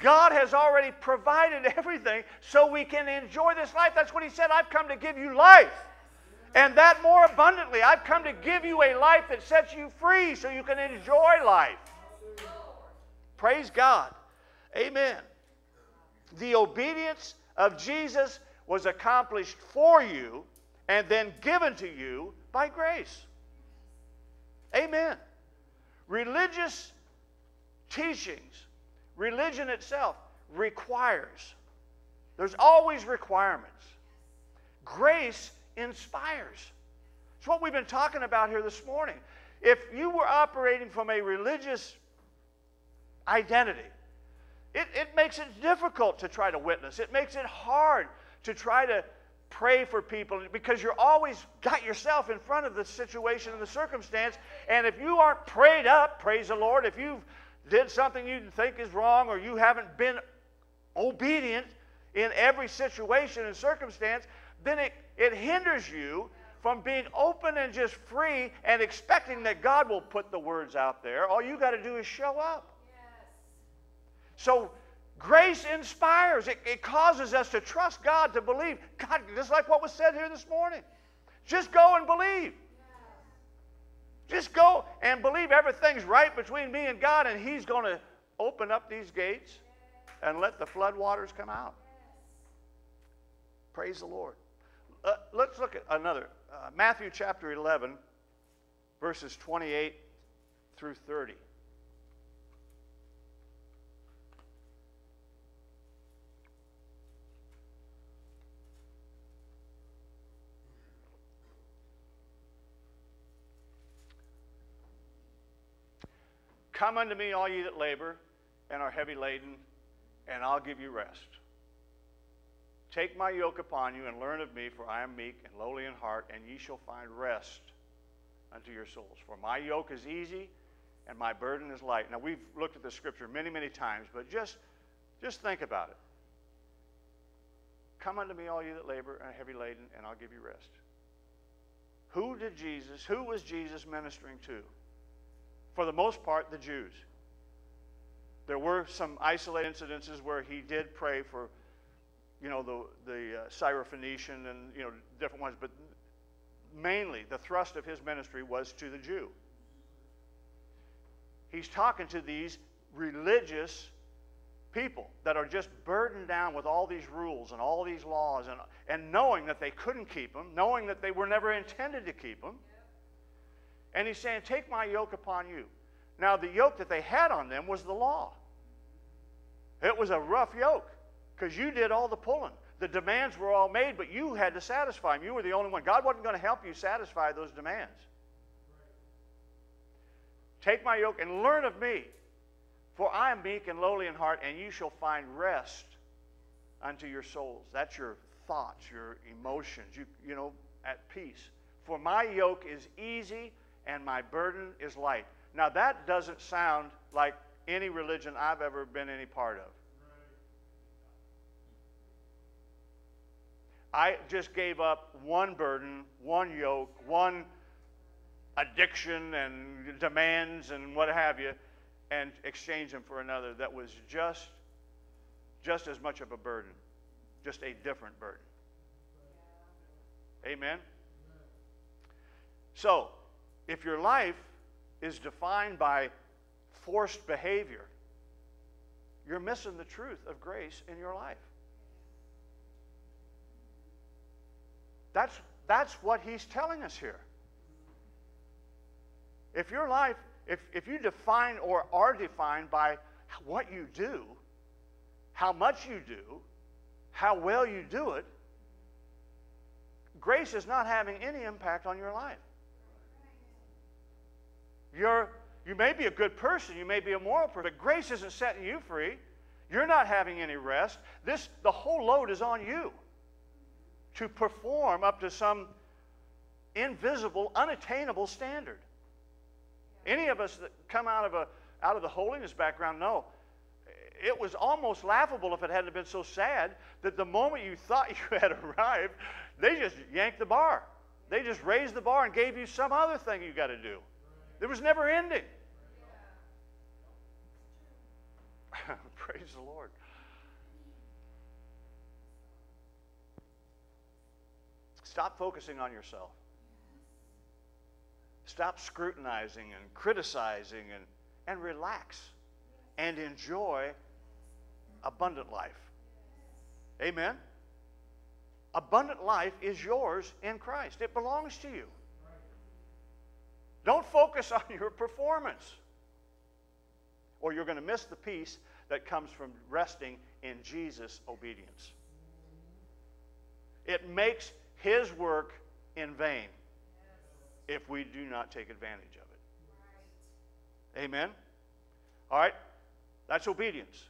God has already provided everything so we can enjoy this life. That's what He said. I've come to give you life. And that more abundantly. I've come to give you a life that sets you free so you can enjoy life. Praise God. Amen. The obedience of Jesus was accomplished for you and then given to you by grace. Amen. Religious teachings, religion itself requires. There's always requirements. Grace inspires. It's what we've been talking about here this morning. If you were operating from a religious identity, it, it makes it difficult to try to witness. It makes it hard to try to pray for people because you're always got yourself in front of the situation and the circumstance. And if you aren't prayed up, praise the Lord, if you did something you think is wrong or you haven't been obedient in every situation and circumstance, then it, it hinders you from being open and just free and expecting that God will put the words out there. All you got to do is show up. So grace inspires. It, it causes us to trust God, to believe. God, just like what was said here this morning. Just go and believe. Just go and believe everything's right between me and God, and He's going to open up these gates and let the floodwaters come out. Praise the Lord. Uh, let's look at another. Uh, Matthew chapter 11, verses 28 through 30. Come unto me, all ye that labor and are heavy laden, and I'll give you rest. Take my yoke upon you and learn of me, for I am meek and lowly in heart, and ye shall find rest unto your souls. For my yoke is easy and my burden is light. Now we've looked at the scripture many, many times, but just just think about it. Come unto me, all you that labor and are heavy laden, and I'll give you rest. Who did Jesus, who was Jesus ministering to? For the most part, the Jews. There were some isolated incidences where he did pray for you know, the, the uh, Syrophoenician and, you know, different ones, but mainly the thrust of his ministry was to the Jew. He's talking to these religious people that are just burdened down with all these rules and all these laws and, and knowing that they couldn't keep them, knowing that they were never intended to keep them. And he's saying, Take my yoke upon you. Now, the yoke that they had on them was the law. It was a rough yoke because you did all the pulling. The demands were all made, but you had to satisfy them. You were the only one. God wasn't going to help you satisfy those demands. Take my yoke and learn of me, for I am meek and lowly in heart, and you shall find rest unto your souls. That's your thoughts, your emotions, you, you know, at peace. For my yoke is easy and my burden is light. Now, that doesn't sound like any religion I've ever been any part of. I just gave up one burden, one yoke, one addiction and demands and what have you, and exchanged them for another that was just, just as much of a burden, just a different burden. Amen? So, if your life is defined by forced behavior, you're missing the truth of grace in your life. That's, that's what he's telling us here. If your life if, if you define or are defined by what you do, how much you do, how well you do it, grace is not having any impact on your life. You're, you may be a good person, you may be a moral person, but grace isn't setting you free. You're not having any rest. This, the whole load is on you to perform up to some invisible, unattainable standard. Any of us that come out of, a, out of the holiness background know it was almost laughable if it hadn't been so sad that the moment you thought you had arrived, they just yanked the bar. They just raised the bar and gave you some other thing you got to do. It was never ending. Praise the Lord. Stop focusing on yourself. Stop scrutinizing and criticizing and, and relax and enjoy abundant life. Amen? Abundant life is yours in Christ, it belongs to you. Don't focus on your performance, or you're going to miss the peace that comes from resting in Jesus' obedience. It makes his work in vain if we do not take advantage of it. Amen? All right? That's obedience.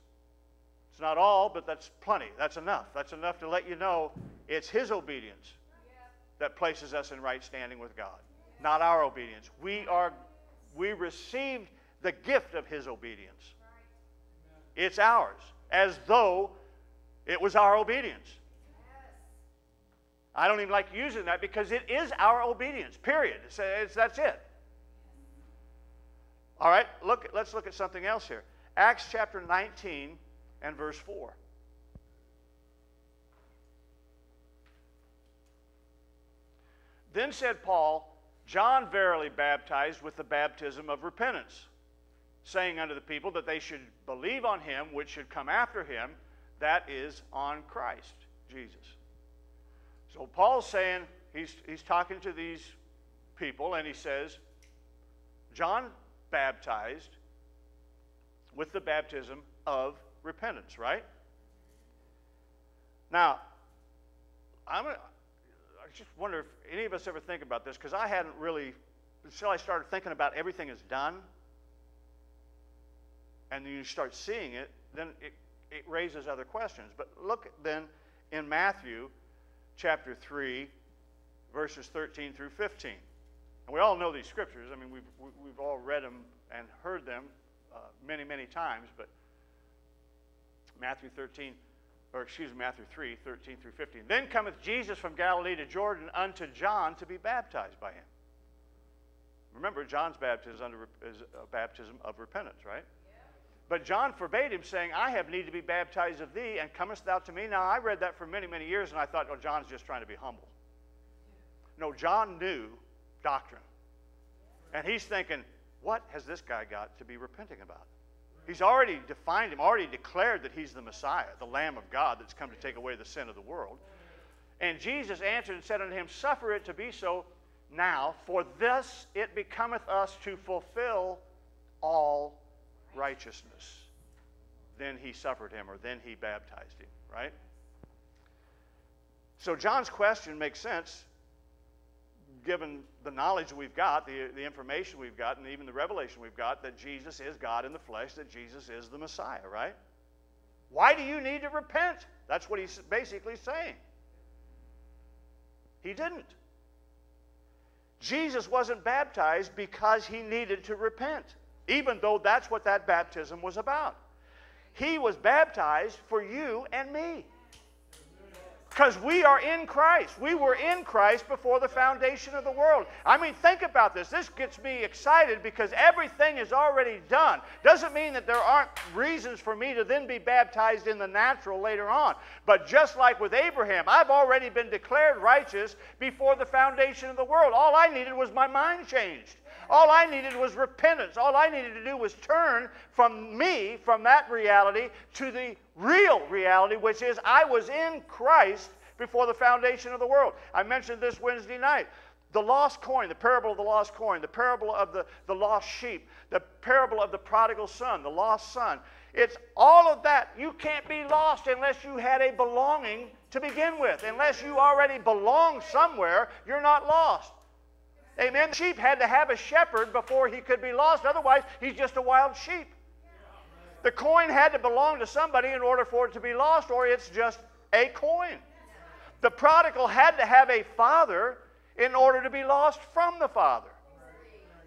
It's not all, but that's plenty. That's enough. That's enough to let you know it's his obedience that places us in right standing with God, not our obedience. We are we received the gift of his obedience. It's ours, as though it was our obedience. I don't even like using that because it is our obedience, period. It's, it's, that's it. All right, look, let's look at something else here. Acts chapter 19 and verse 4. Then said Paul, John verily baptized with the baptism of repentance, saying unto the people that they should believe on him which should come after him, that is, on Christ Jesus. So Paul's saying, he's, he's talking to these people, and he says, John baptized with the baptism of repentance, right? Now, I'm just wonder if any of us ever think about this, because I hadn't really, until I started thinking about everything is done, and you start seeing it, then it, it raises other questions. But look then in Matthew chapter 3, verses 13 through 15. And we all know these scriptures. I mean, we've, we've all read them and heard them uh, many, many times, but Matthew 13, or excuse me, Matthew 3, 13 through 15. Then cometh Jesus from Galilee to Jordan unto John to be baptized by him. Remember, John's baptism is a baptism of repentance, right? But John forbade him, saying, I have need to be baptized of thee, and comest thou to me? Now, I read that for many, many years, and I thought, oh, John's just trying to be humble. No, John knew doctrine. And he's thinking, what has this guy got to be repenting about? He's already defined him, already declared that he's the Messiah, the Lamb of God that's come to take away the sin of the world. And Jesus answered and said unto him, Suffer it to be so now, for this it becometh us to fulfill all righteousness. Then he suffered him, or then he baptized him, right? So John's question makes sense given the knowledge we've got, the, the information we've got, and even the revelation we've got that Jesus is God in the flesh, that Jesus is the Messiah, right? Why do you need to repent? That's what he's basically saying. He didn't. Jesus wasn't baptized because he needed to repent even though that's what that baptism was about. He was baptized for you and me. Because we are in Christ. We were in Christ before the foundation of the world. I mean, think about this. This gets me excited because everything is already done. Doesn't mean that there aren't reasons for me to then be baptized in the natural later on. But just like with Abraham, I've already been declared righteous before the foundation of the world. All I needed was my mind changed. All I needed was repentance. All I needed to do was turn from me, from that reality, to the real reality, which is I was in Christ before the foundation of the world. I mentioned this Wednesday night. the lost coin, the parable of the lost coin, the parable of the, the lost sheep, the parable of the prodigal son, the lost son. It's all of that. You can't be lost unless you had a belonging to begin with. Unless you already belong somewhere, you're not lost. Amen. The sheep had to have a shepherd before he could be lost. Otherwise, he's just a wild sheep. The coin had to belong to somebody in order for it to be lost, or it's just a coin. The prodigal had to have a father in order to be lost from the father.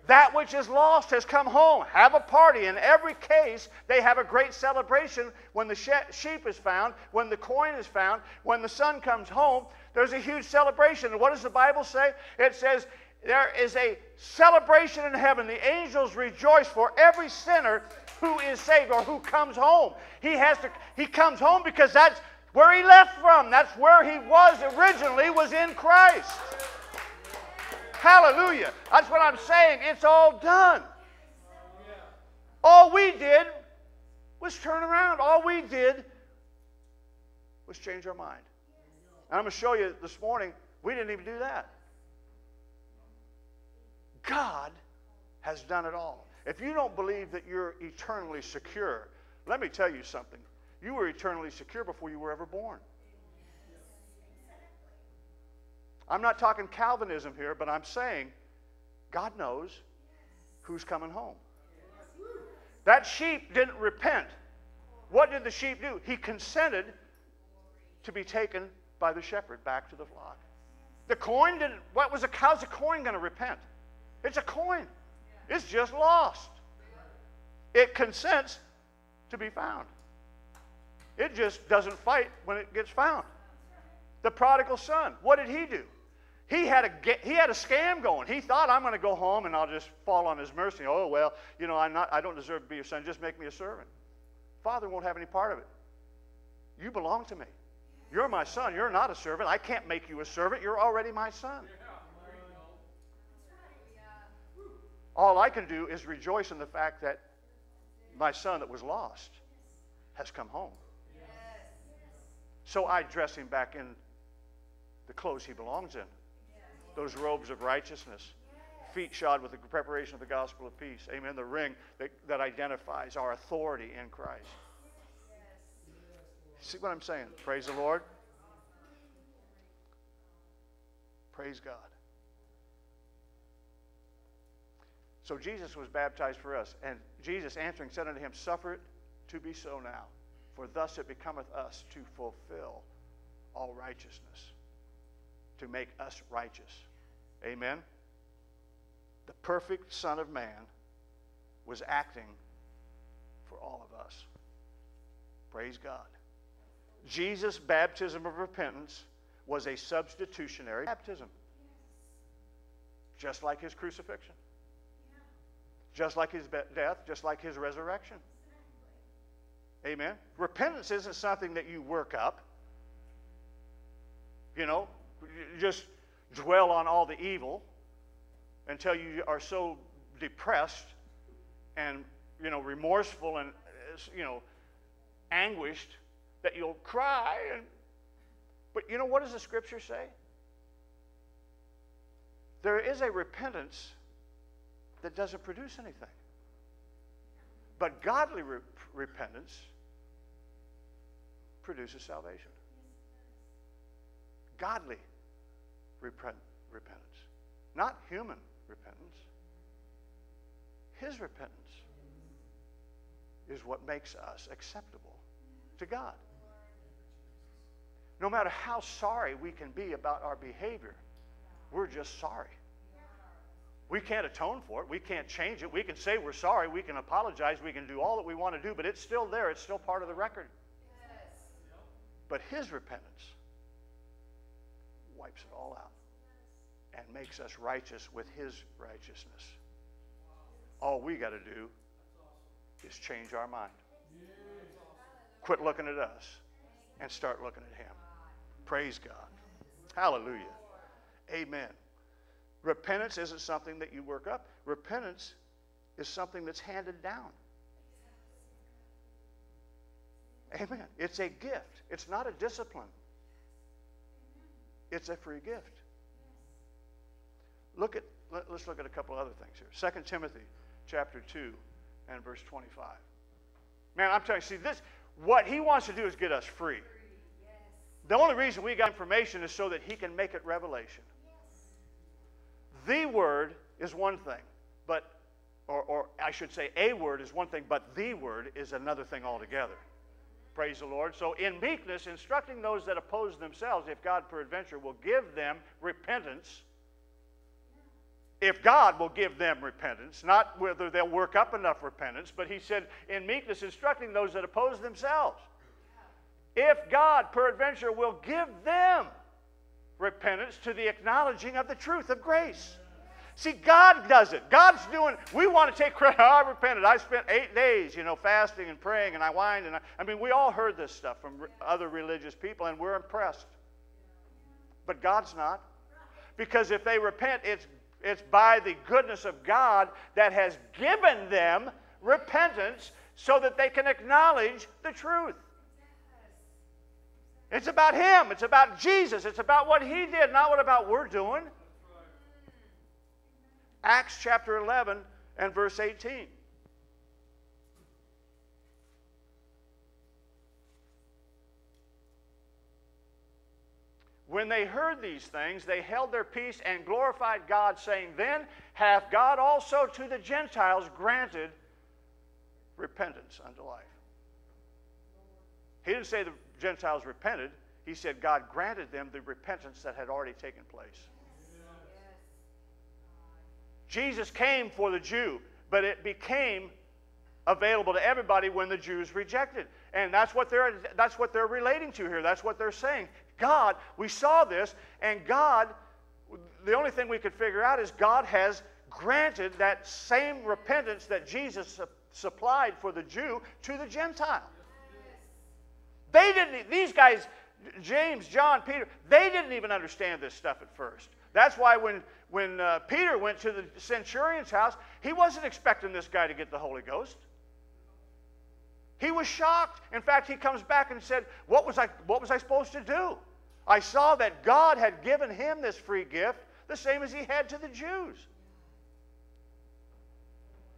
That which is lost has come home. Have a party. In every case, they have a great celebration when the sheep is found, when the coin is found, when the son comes home. There's a huge celebration. And what does the Bible say? It says, there is a celebration in heaven. The angels rejoice for every sinner who is saved or who comes home. He has to he comes home because that's where he left from. That's where he was originally was in Christ. Hallelujah. That's what I'm saying. It's all done. All we did was turn around. All we did was change our mind. And I'm going to show you this morning, we didn't even do that. God has done it all. If you don't believe that you're eternally secure, let me tell you something. You were eternally secure before you were ever born. I'm not talking Calvinism here, but I'm saying God knows who's coming home. That sheep didn't repent. What did the sheep do? He consented to be taken by the shepherd back to the flock. The coin didn't, what was a, how's a coin going to repent? It's a coin. It's just lost. It consents to be found. It just doesn't fight when it gets found. The prodigal son, what did he do? He had a he had a scam going. He thought I'm going to go home and I'll just fall on his mercy. Oh well, you know I'm not. I don't deserve to be your son. Just make me a servant. Father won't have any part of it. You belong to me. You're my son. You're not a servant. I can't make you a servant. You're already my son. All I can do is rejoice in the fact that my son that was lost has come home. So I dress him back in the clothes he belongs in those robes of righteousness, feet shod with the preparation of the gospel of peace. Amen. The ring that, that identifies our authority in Christ. See what I'm saying? Praise the Lord. Praise God. So Jesus was baptized for us. And Jesus answering said unto him, Suffer it to be so now, for thus it becometh us to fulfill all righteousness to make us righteous. Amen? The perfect Son of Man was acting for all of us. Praise God. Jesus' baptism of repentance was a substitutionary baptism, just like his crucifixion, just like his death, just like his resurrection. Amen. Repentance isn't something that you work up. You know, you just dwell on all the evil until you are so depressed and you know remorseful and uh, you know anguished that you'll cry and but you know what does the scripture say there is a repentance that doesn't produce anything but godly re- repentance produces salvation godly repent, repentance, not human repentance. His repentance is what makes us acceptable to God. No matter how sorry we can be about our behavior, we're just sorry. We can't atone for it. We can't change it. We can say we're sorry. We can apologize. We can do all that we want to do, but it's still there. It's still part of the record. But his repentance wipes it all out and makes us righteous with his righteousness. All we got to do is change our mind. Quit looking at us and start looking at him. Praise God. Hallelujah. Amen. Repentance isn't something that you work up. Repentance is something that's handed down. Amen. It's a gift. It's not a discipline. It's a free gift. Look at, let, us look at a couple other things here. 2 Timothy chapter 2 and verse 25. Man, I'm telling you, see, this, what he wants to do is get us free. The only reason we got information is so that he can make it revelation. The word is one thing, but, or, or I should say, a word is one thing, but the word is another thing altogether. Praise the Lord. So, in meekness, instructing those that oppose themselves, if God peradventure will give them repentance, if God will give them repentance, not whether they'll work up enough repentance, but he said, in meekness, instructing those that oppose themselves. If God peradventure will give them repentance to the acknowledging of the truth of grace. See, God does it. God's doing, we want to take credit. I repented. I spent eight days, you know, fasting and praying, and I whined. And I, I mean, we all heard this stuff from other religious people, and we're impressed. But God's not. Because if they repent, it's it's by the goodness of God that has given them repentance so that they can acknowledge the truth. It's about Him. It's about Jesus. It's about what He did, not what about we're doing. Acts chapter 11 and verse 18. When they heard these things, they held their peace and glorified God, saying, Then hath God also to the Gentiles granted repentance unto life. He didn't say the Gentiles repented, he said God granted them the repentance that had already taken place. Jesus came for the Jew, but it became available to everybody when the Jews rejected. And that's what they're that's what they're relating to here. That's what they're saying. God, we saw this, and God, the only thing we could figure out is God has granted that same repentance that Jesus supplied for the Jew to the Gentile. They didn't, these guys, James, John, Peter, they didn't even understand this stuff at first. That's why when, when uh, Peter went to the centurion's house, he wasn't expecting this guy to get the Holy Ghost. He was shocked. In fact, he comes back and said, What was I, what was I supposed to do? I saw that God had given him this free gift, the same as he had to the Jews.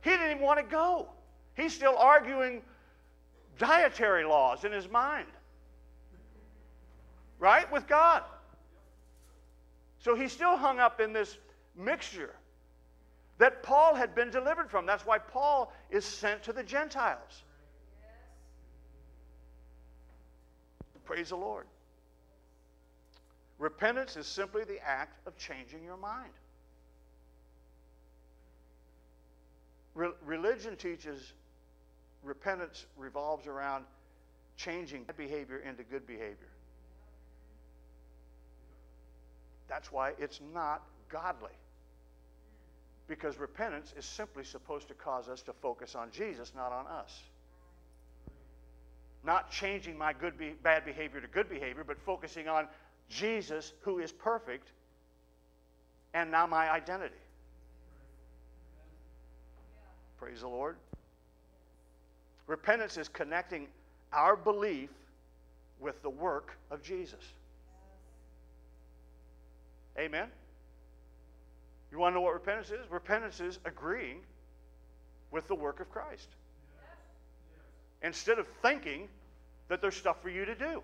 He didn't even want to go. He's still arguing dietary laws in his mind, right? With God. So he's still hung up in this mixture that Paul had been delivered from. That's why Paul is sent to the Gentiles. Praise the Lord. Repentance is simply the act of changing your mind. Re- religion teaches repentance revolves around changing bad behavior into good behavior. That's why it's not godly. Because repentance is simply supposed to cause us to focus on Jesus, not on us not changing my good be- bad behavior to good behavior, but focusing on Jesus, who is perfect, and now my identity. Praise the Lord. Repentance is connecting our belief with the work of Jesus. Amen? You want to know what repentance is? Repentance is agreeing with the work of Christ instead of thinking that there's stuff for you to do.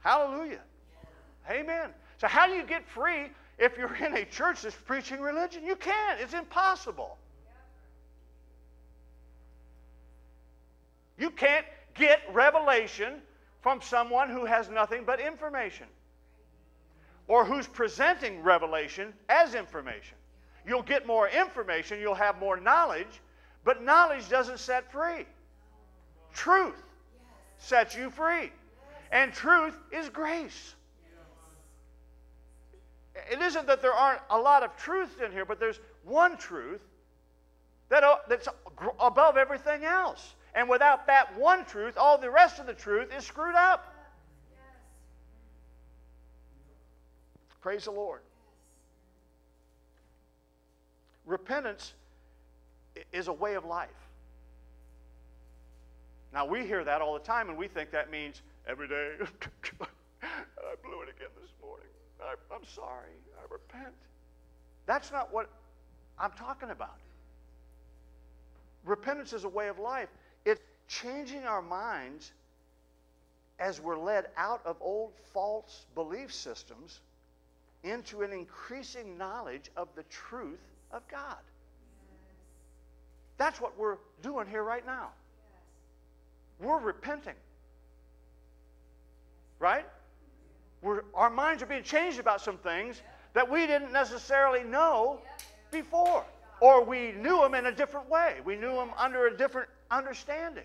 Hallelujah. Amen. So, how do you get free if you're in a church that's preaching religion? You can't, it's impossible. You can't get revelation from someone who has nothing but information or who's presenting revelation as information. You'll get more information, you'll have more knowledge, but knowledge doesn't set free. Truth sets you free. And truth is grace. It isn't that there aren't a lot of truth in here, but there's one truth that, that's above everything else. And without that one truth, all the rest of the truth is screwed up. Praise the Lord. Repentance is a way of life. Now, we hear that all the time, and we think that means every day, I blew it again this morning. I, am sorry. I repent. That's not what I'm talking about. Repentance is a way of life. It's changing our minds as we're led out of old false belief systems into an increasing knowledge of the truth of God. That's what we're doing here right now. We're repenting. Right? We're, our minds are being changed about some things that we didn't necessarily know before. Or we knew them in a different way. We knew them under a different understanding.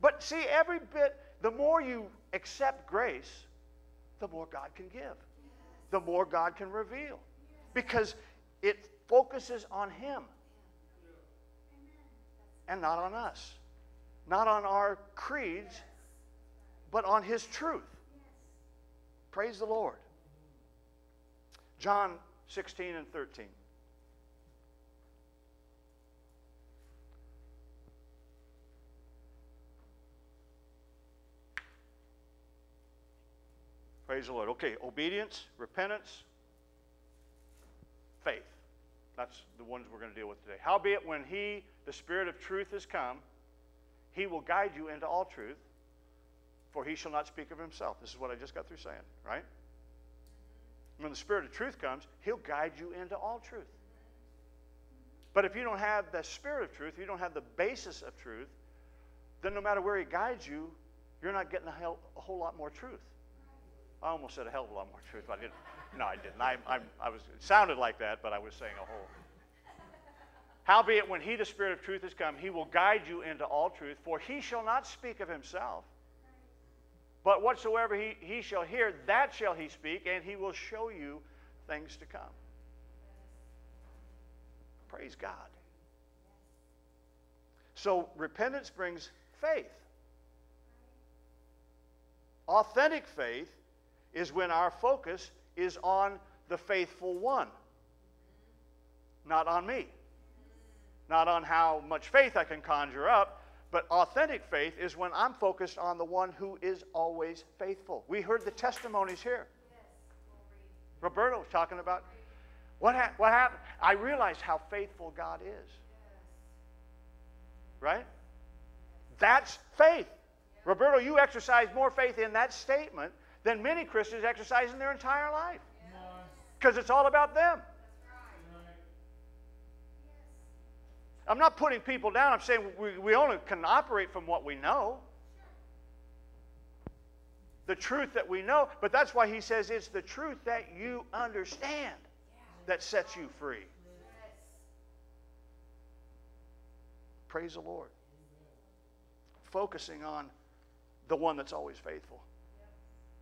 But see, every bit, the more you accept grace, the more God can give, the more God can reveal. Because it focuses on Him and not on us, not on our creeds, but on His truth. Praise the Lord. John 16 and 13. Praise the Lord. Okay, obedience, repentance, faith. That's the ones we're going to deal with today. Howbeit, when He, the Spirit of truth, is come, He will guide you into all truth, for He shall not speak of Himself. This is what I just got through saying, right? When the Spirit of truth comes, He'll guide you into all truth. But if you don't have the Spirit of truth, you don't have the basis of truth, then no matter where He guides you, you're not getting a, hell, a whole lot more truth. I almost said a hell of a lot more truth, but I didn't. No, I didn't. I, I, I was, it sounded like that, but I was saying a whole. Howbeit, when he, the Spirit of truth, is come, he will guide you into all truth, for he shall not speak of himself. But whatsoever he, he shall hear, that shall he speak, and he will show you things to come. Praise God. So repentance brings faith. Authentic faith is when our focus is on the faithful one, not on me. Not on how much faith I can conjure up, but authentic faith is when I'm focused on the one who is always faithful. We heard the testimonies here. Roberto was talking about what, ha- what happened. I realized how faithful God is. Right? That's faith. Roberto, you exercise more faith in that statement than many Christians exercise in their entire life. Because it's all about them. I'm not putting people down. I'm saying we, we only can operate from what we know. The truth that we know. But that's why he says it's the truth that you understand that sets you free. Praise the Lord. Focusing on the one that's always faithful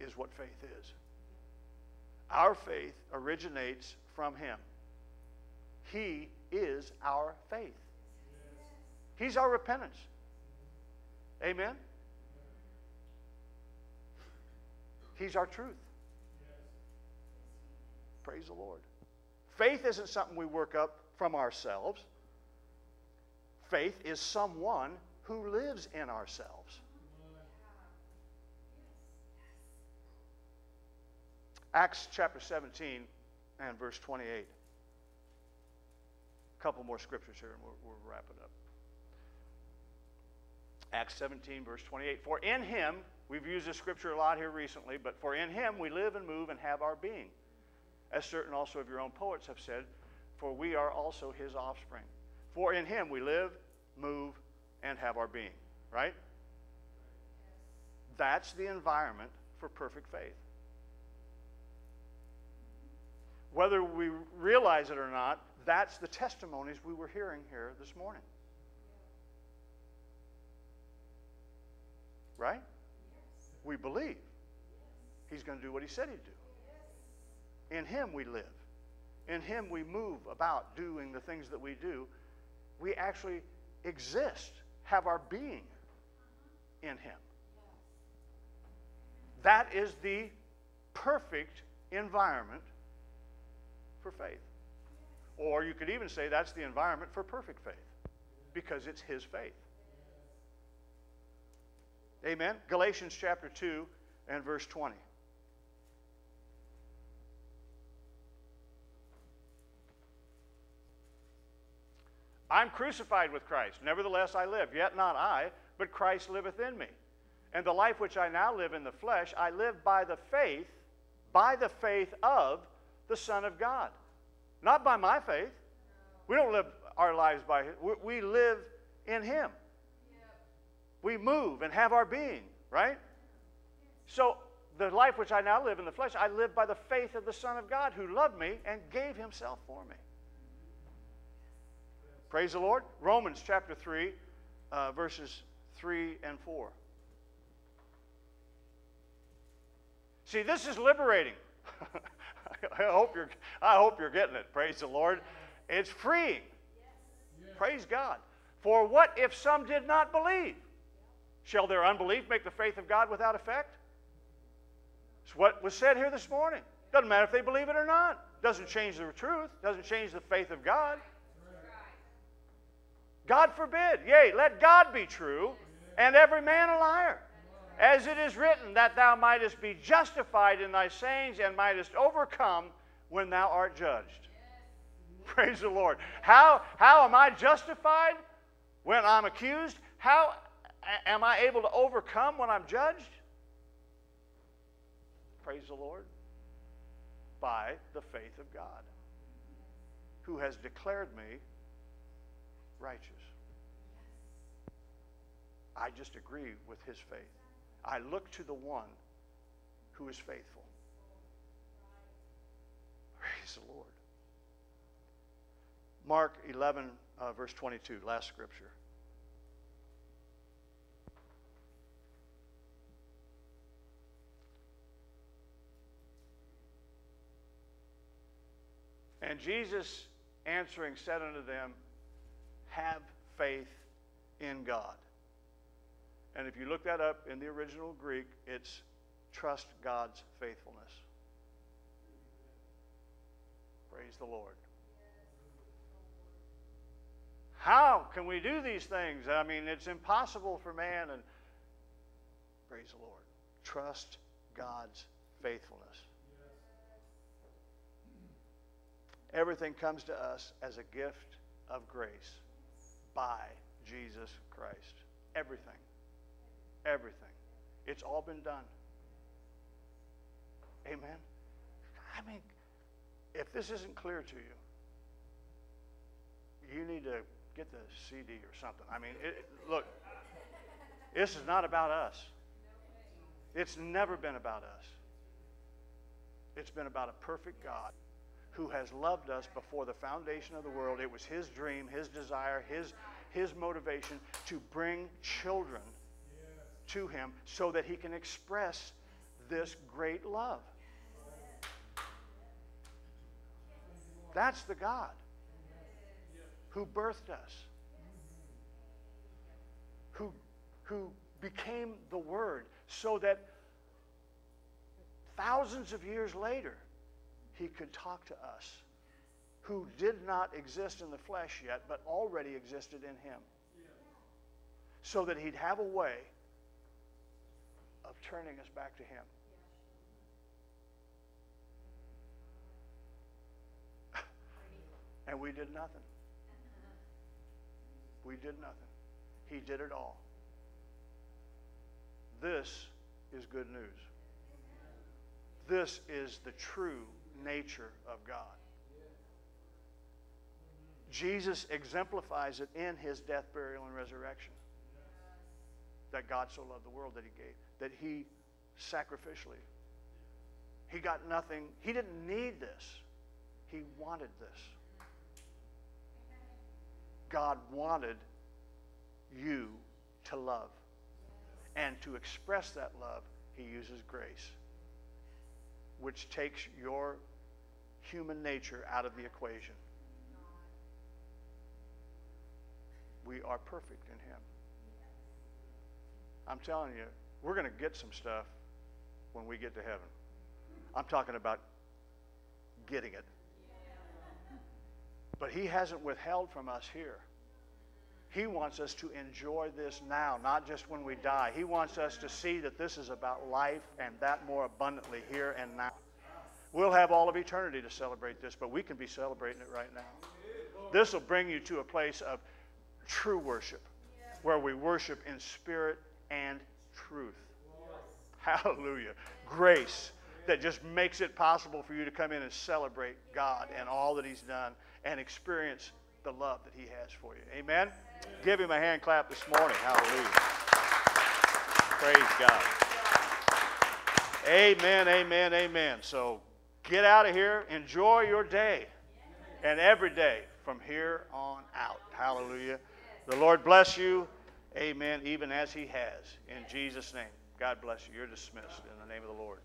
is what faith is. Our faith originates from Him. He is our faith. He's our repentance. Amen? He's our truth. Praise the Lord. Faith isn't something we work up from ourselves. Faith is someone who lives in ourselves. Acts chapter 17 and verse 28. A couple more scriptures here and we'll, it up. Acts 17, verse 28. For in him, we've used this scripture a lot here recently, but for in him we live and move and have our being. As certain also of your own poets have said, for we are also his offspring. For in him we live, move, and have our being. Right? That's the environment for perfect faith. Whether we realize it or not, that's the testimonies we were hearing here this morning. Right? We believe He's going to do what He said He'd do. In Him we live. In Him we move about doing the things that we do. We actually exist, have our being in Him. That is the perfect environment for faith. Or you could even say that's the environment for perfect faith because it's His faith. Amen. Galatians chapter 2 and verse 20. I'm crucified with Christ. Nevertheless, I live. Yet not I, but Christ liveth in me. And the life which I now live in the flesh, I live by the faith, by the faith of the Son of God. Not by my faith. We don't live our lives by, we, we live in Him. We move and have our being, right? So the life which I now live in the flesh, I live by the faith of the Son of God who loved me and gave Himself for me. Praise the Lord. Romans chapter 3, uh, verses 3 and 4. See, this is liberating. I hope you're I hope you're getting it. Praise the Lord. It's freeing. Praise God. For what if some did not believe? Shall their unbelief make the faith of God without effect? It's what was said here this morning. Doesn't matter if they believe it or not. Doesn't change the truth. Doesn't change the faith of God. God forbid. Yea, let God be true, and every man a liar. As it is written, that thou mightest be justified in thy sayings and mightest overcome when thou art judged. Praise the Lord. How, how am I justified when I'm accused? How am I able to overcome when I'm judged? Praise the Lord. By the faith of God, who has declared me righteous. I just agree with his faith. I look to the one who is faithful. Praise the Lord. Mark 11, uh, verse 22, last scripture. And Jesus answering said unto them, Have faith in God. And if you look that up in the original Greek, it's trust God's faithfulness. Praise the Lord. How can we do these things? I mean, it's impossible for man. And praise the Lord. Trust God's faithfulness. Everything comes to us as a gift of grace by Jesus Christ. Everything. Everything. It's all been done. Amen. I mean, if this isn't clear to you, you need to get the CD or something. I mean, it, look, this is not about us. It's never been about us. It's been about a perfect God who has loved us before the foundation of the world. It was his dream, his desire, his, his motivation to bring children to him so that he can express this great love. That's the God who birthed us, who, who became the Word, so that thousands of years later, he could talk to us who did not exist in the flesh yet, but already existed in him. So that he'd have a way of turning us back to him. And we did nothing. We did nothing. He did it all. This is good news. This is the true nature of God. Jesus exemplifies it in his death, burial, and resurrection. That God so loved the world that he gave, that he sacrificially, he got nothing, he didn't need this, he wanted this. God wanted you to love. And to express that love, he uses grace, which takes your human nature out of the equation. We are perfect in him. I'm telling you, we're going to get some stuff when we get to heaven. I'm talking about getting it. But he hasn't withheld from us here. He wants us to enjoy this now, not just when we die. He wants us to see that this is about life and that more abundantly here and now. We'll have all of eternity to celebrate this, but we can be celebrating it right now. this will bring you to a place of true worship, where we worship in spirit and truth. Hallelujah. Grace that just makes it possible for you to come in and celebrate God and all that He's done and experience the love that He has for you. Amen? Give Him a hand clap this morning. Hallelujah. Praise God. Amen, amen, amen. So get out of here. Enjoy your day and every day from here on out. Hallelujah. The Lord bless you. Amen. Even as He has. In Jesus' name. God bless you. You're dismissed in the name of the Lord.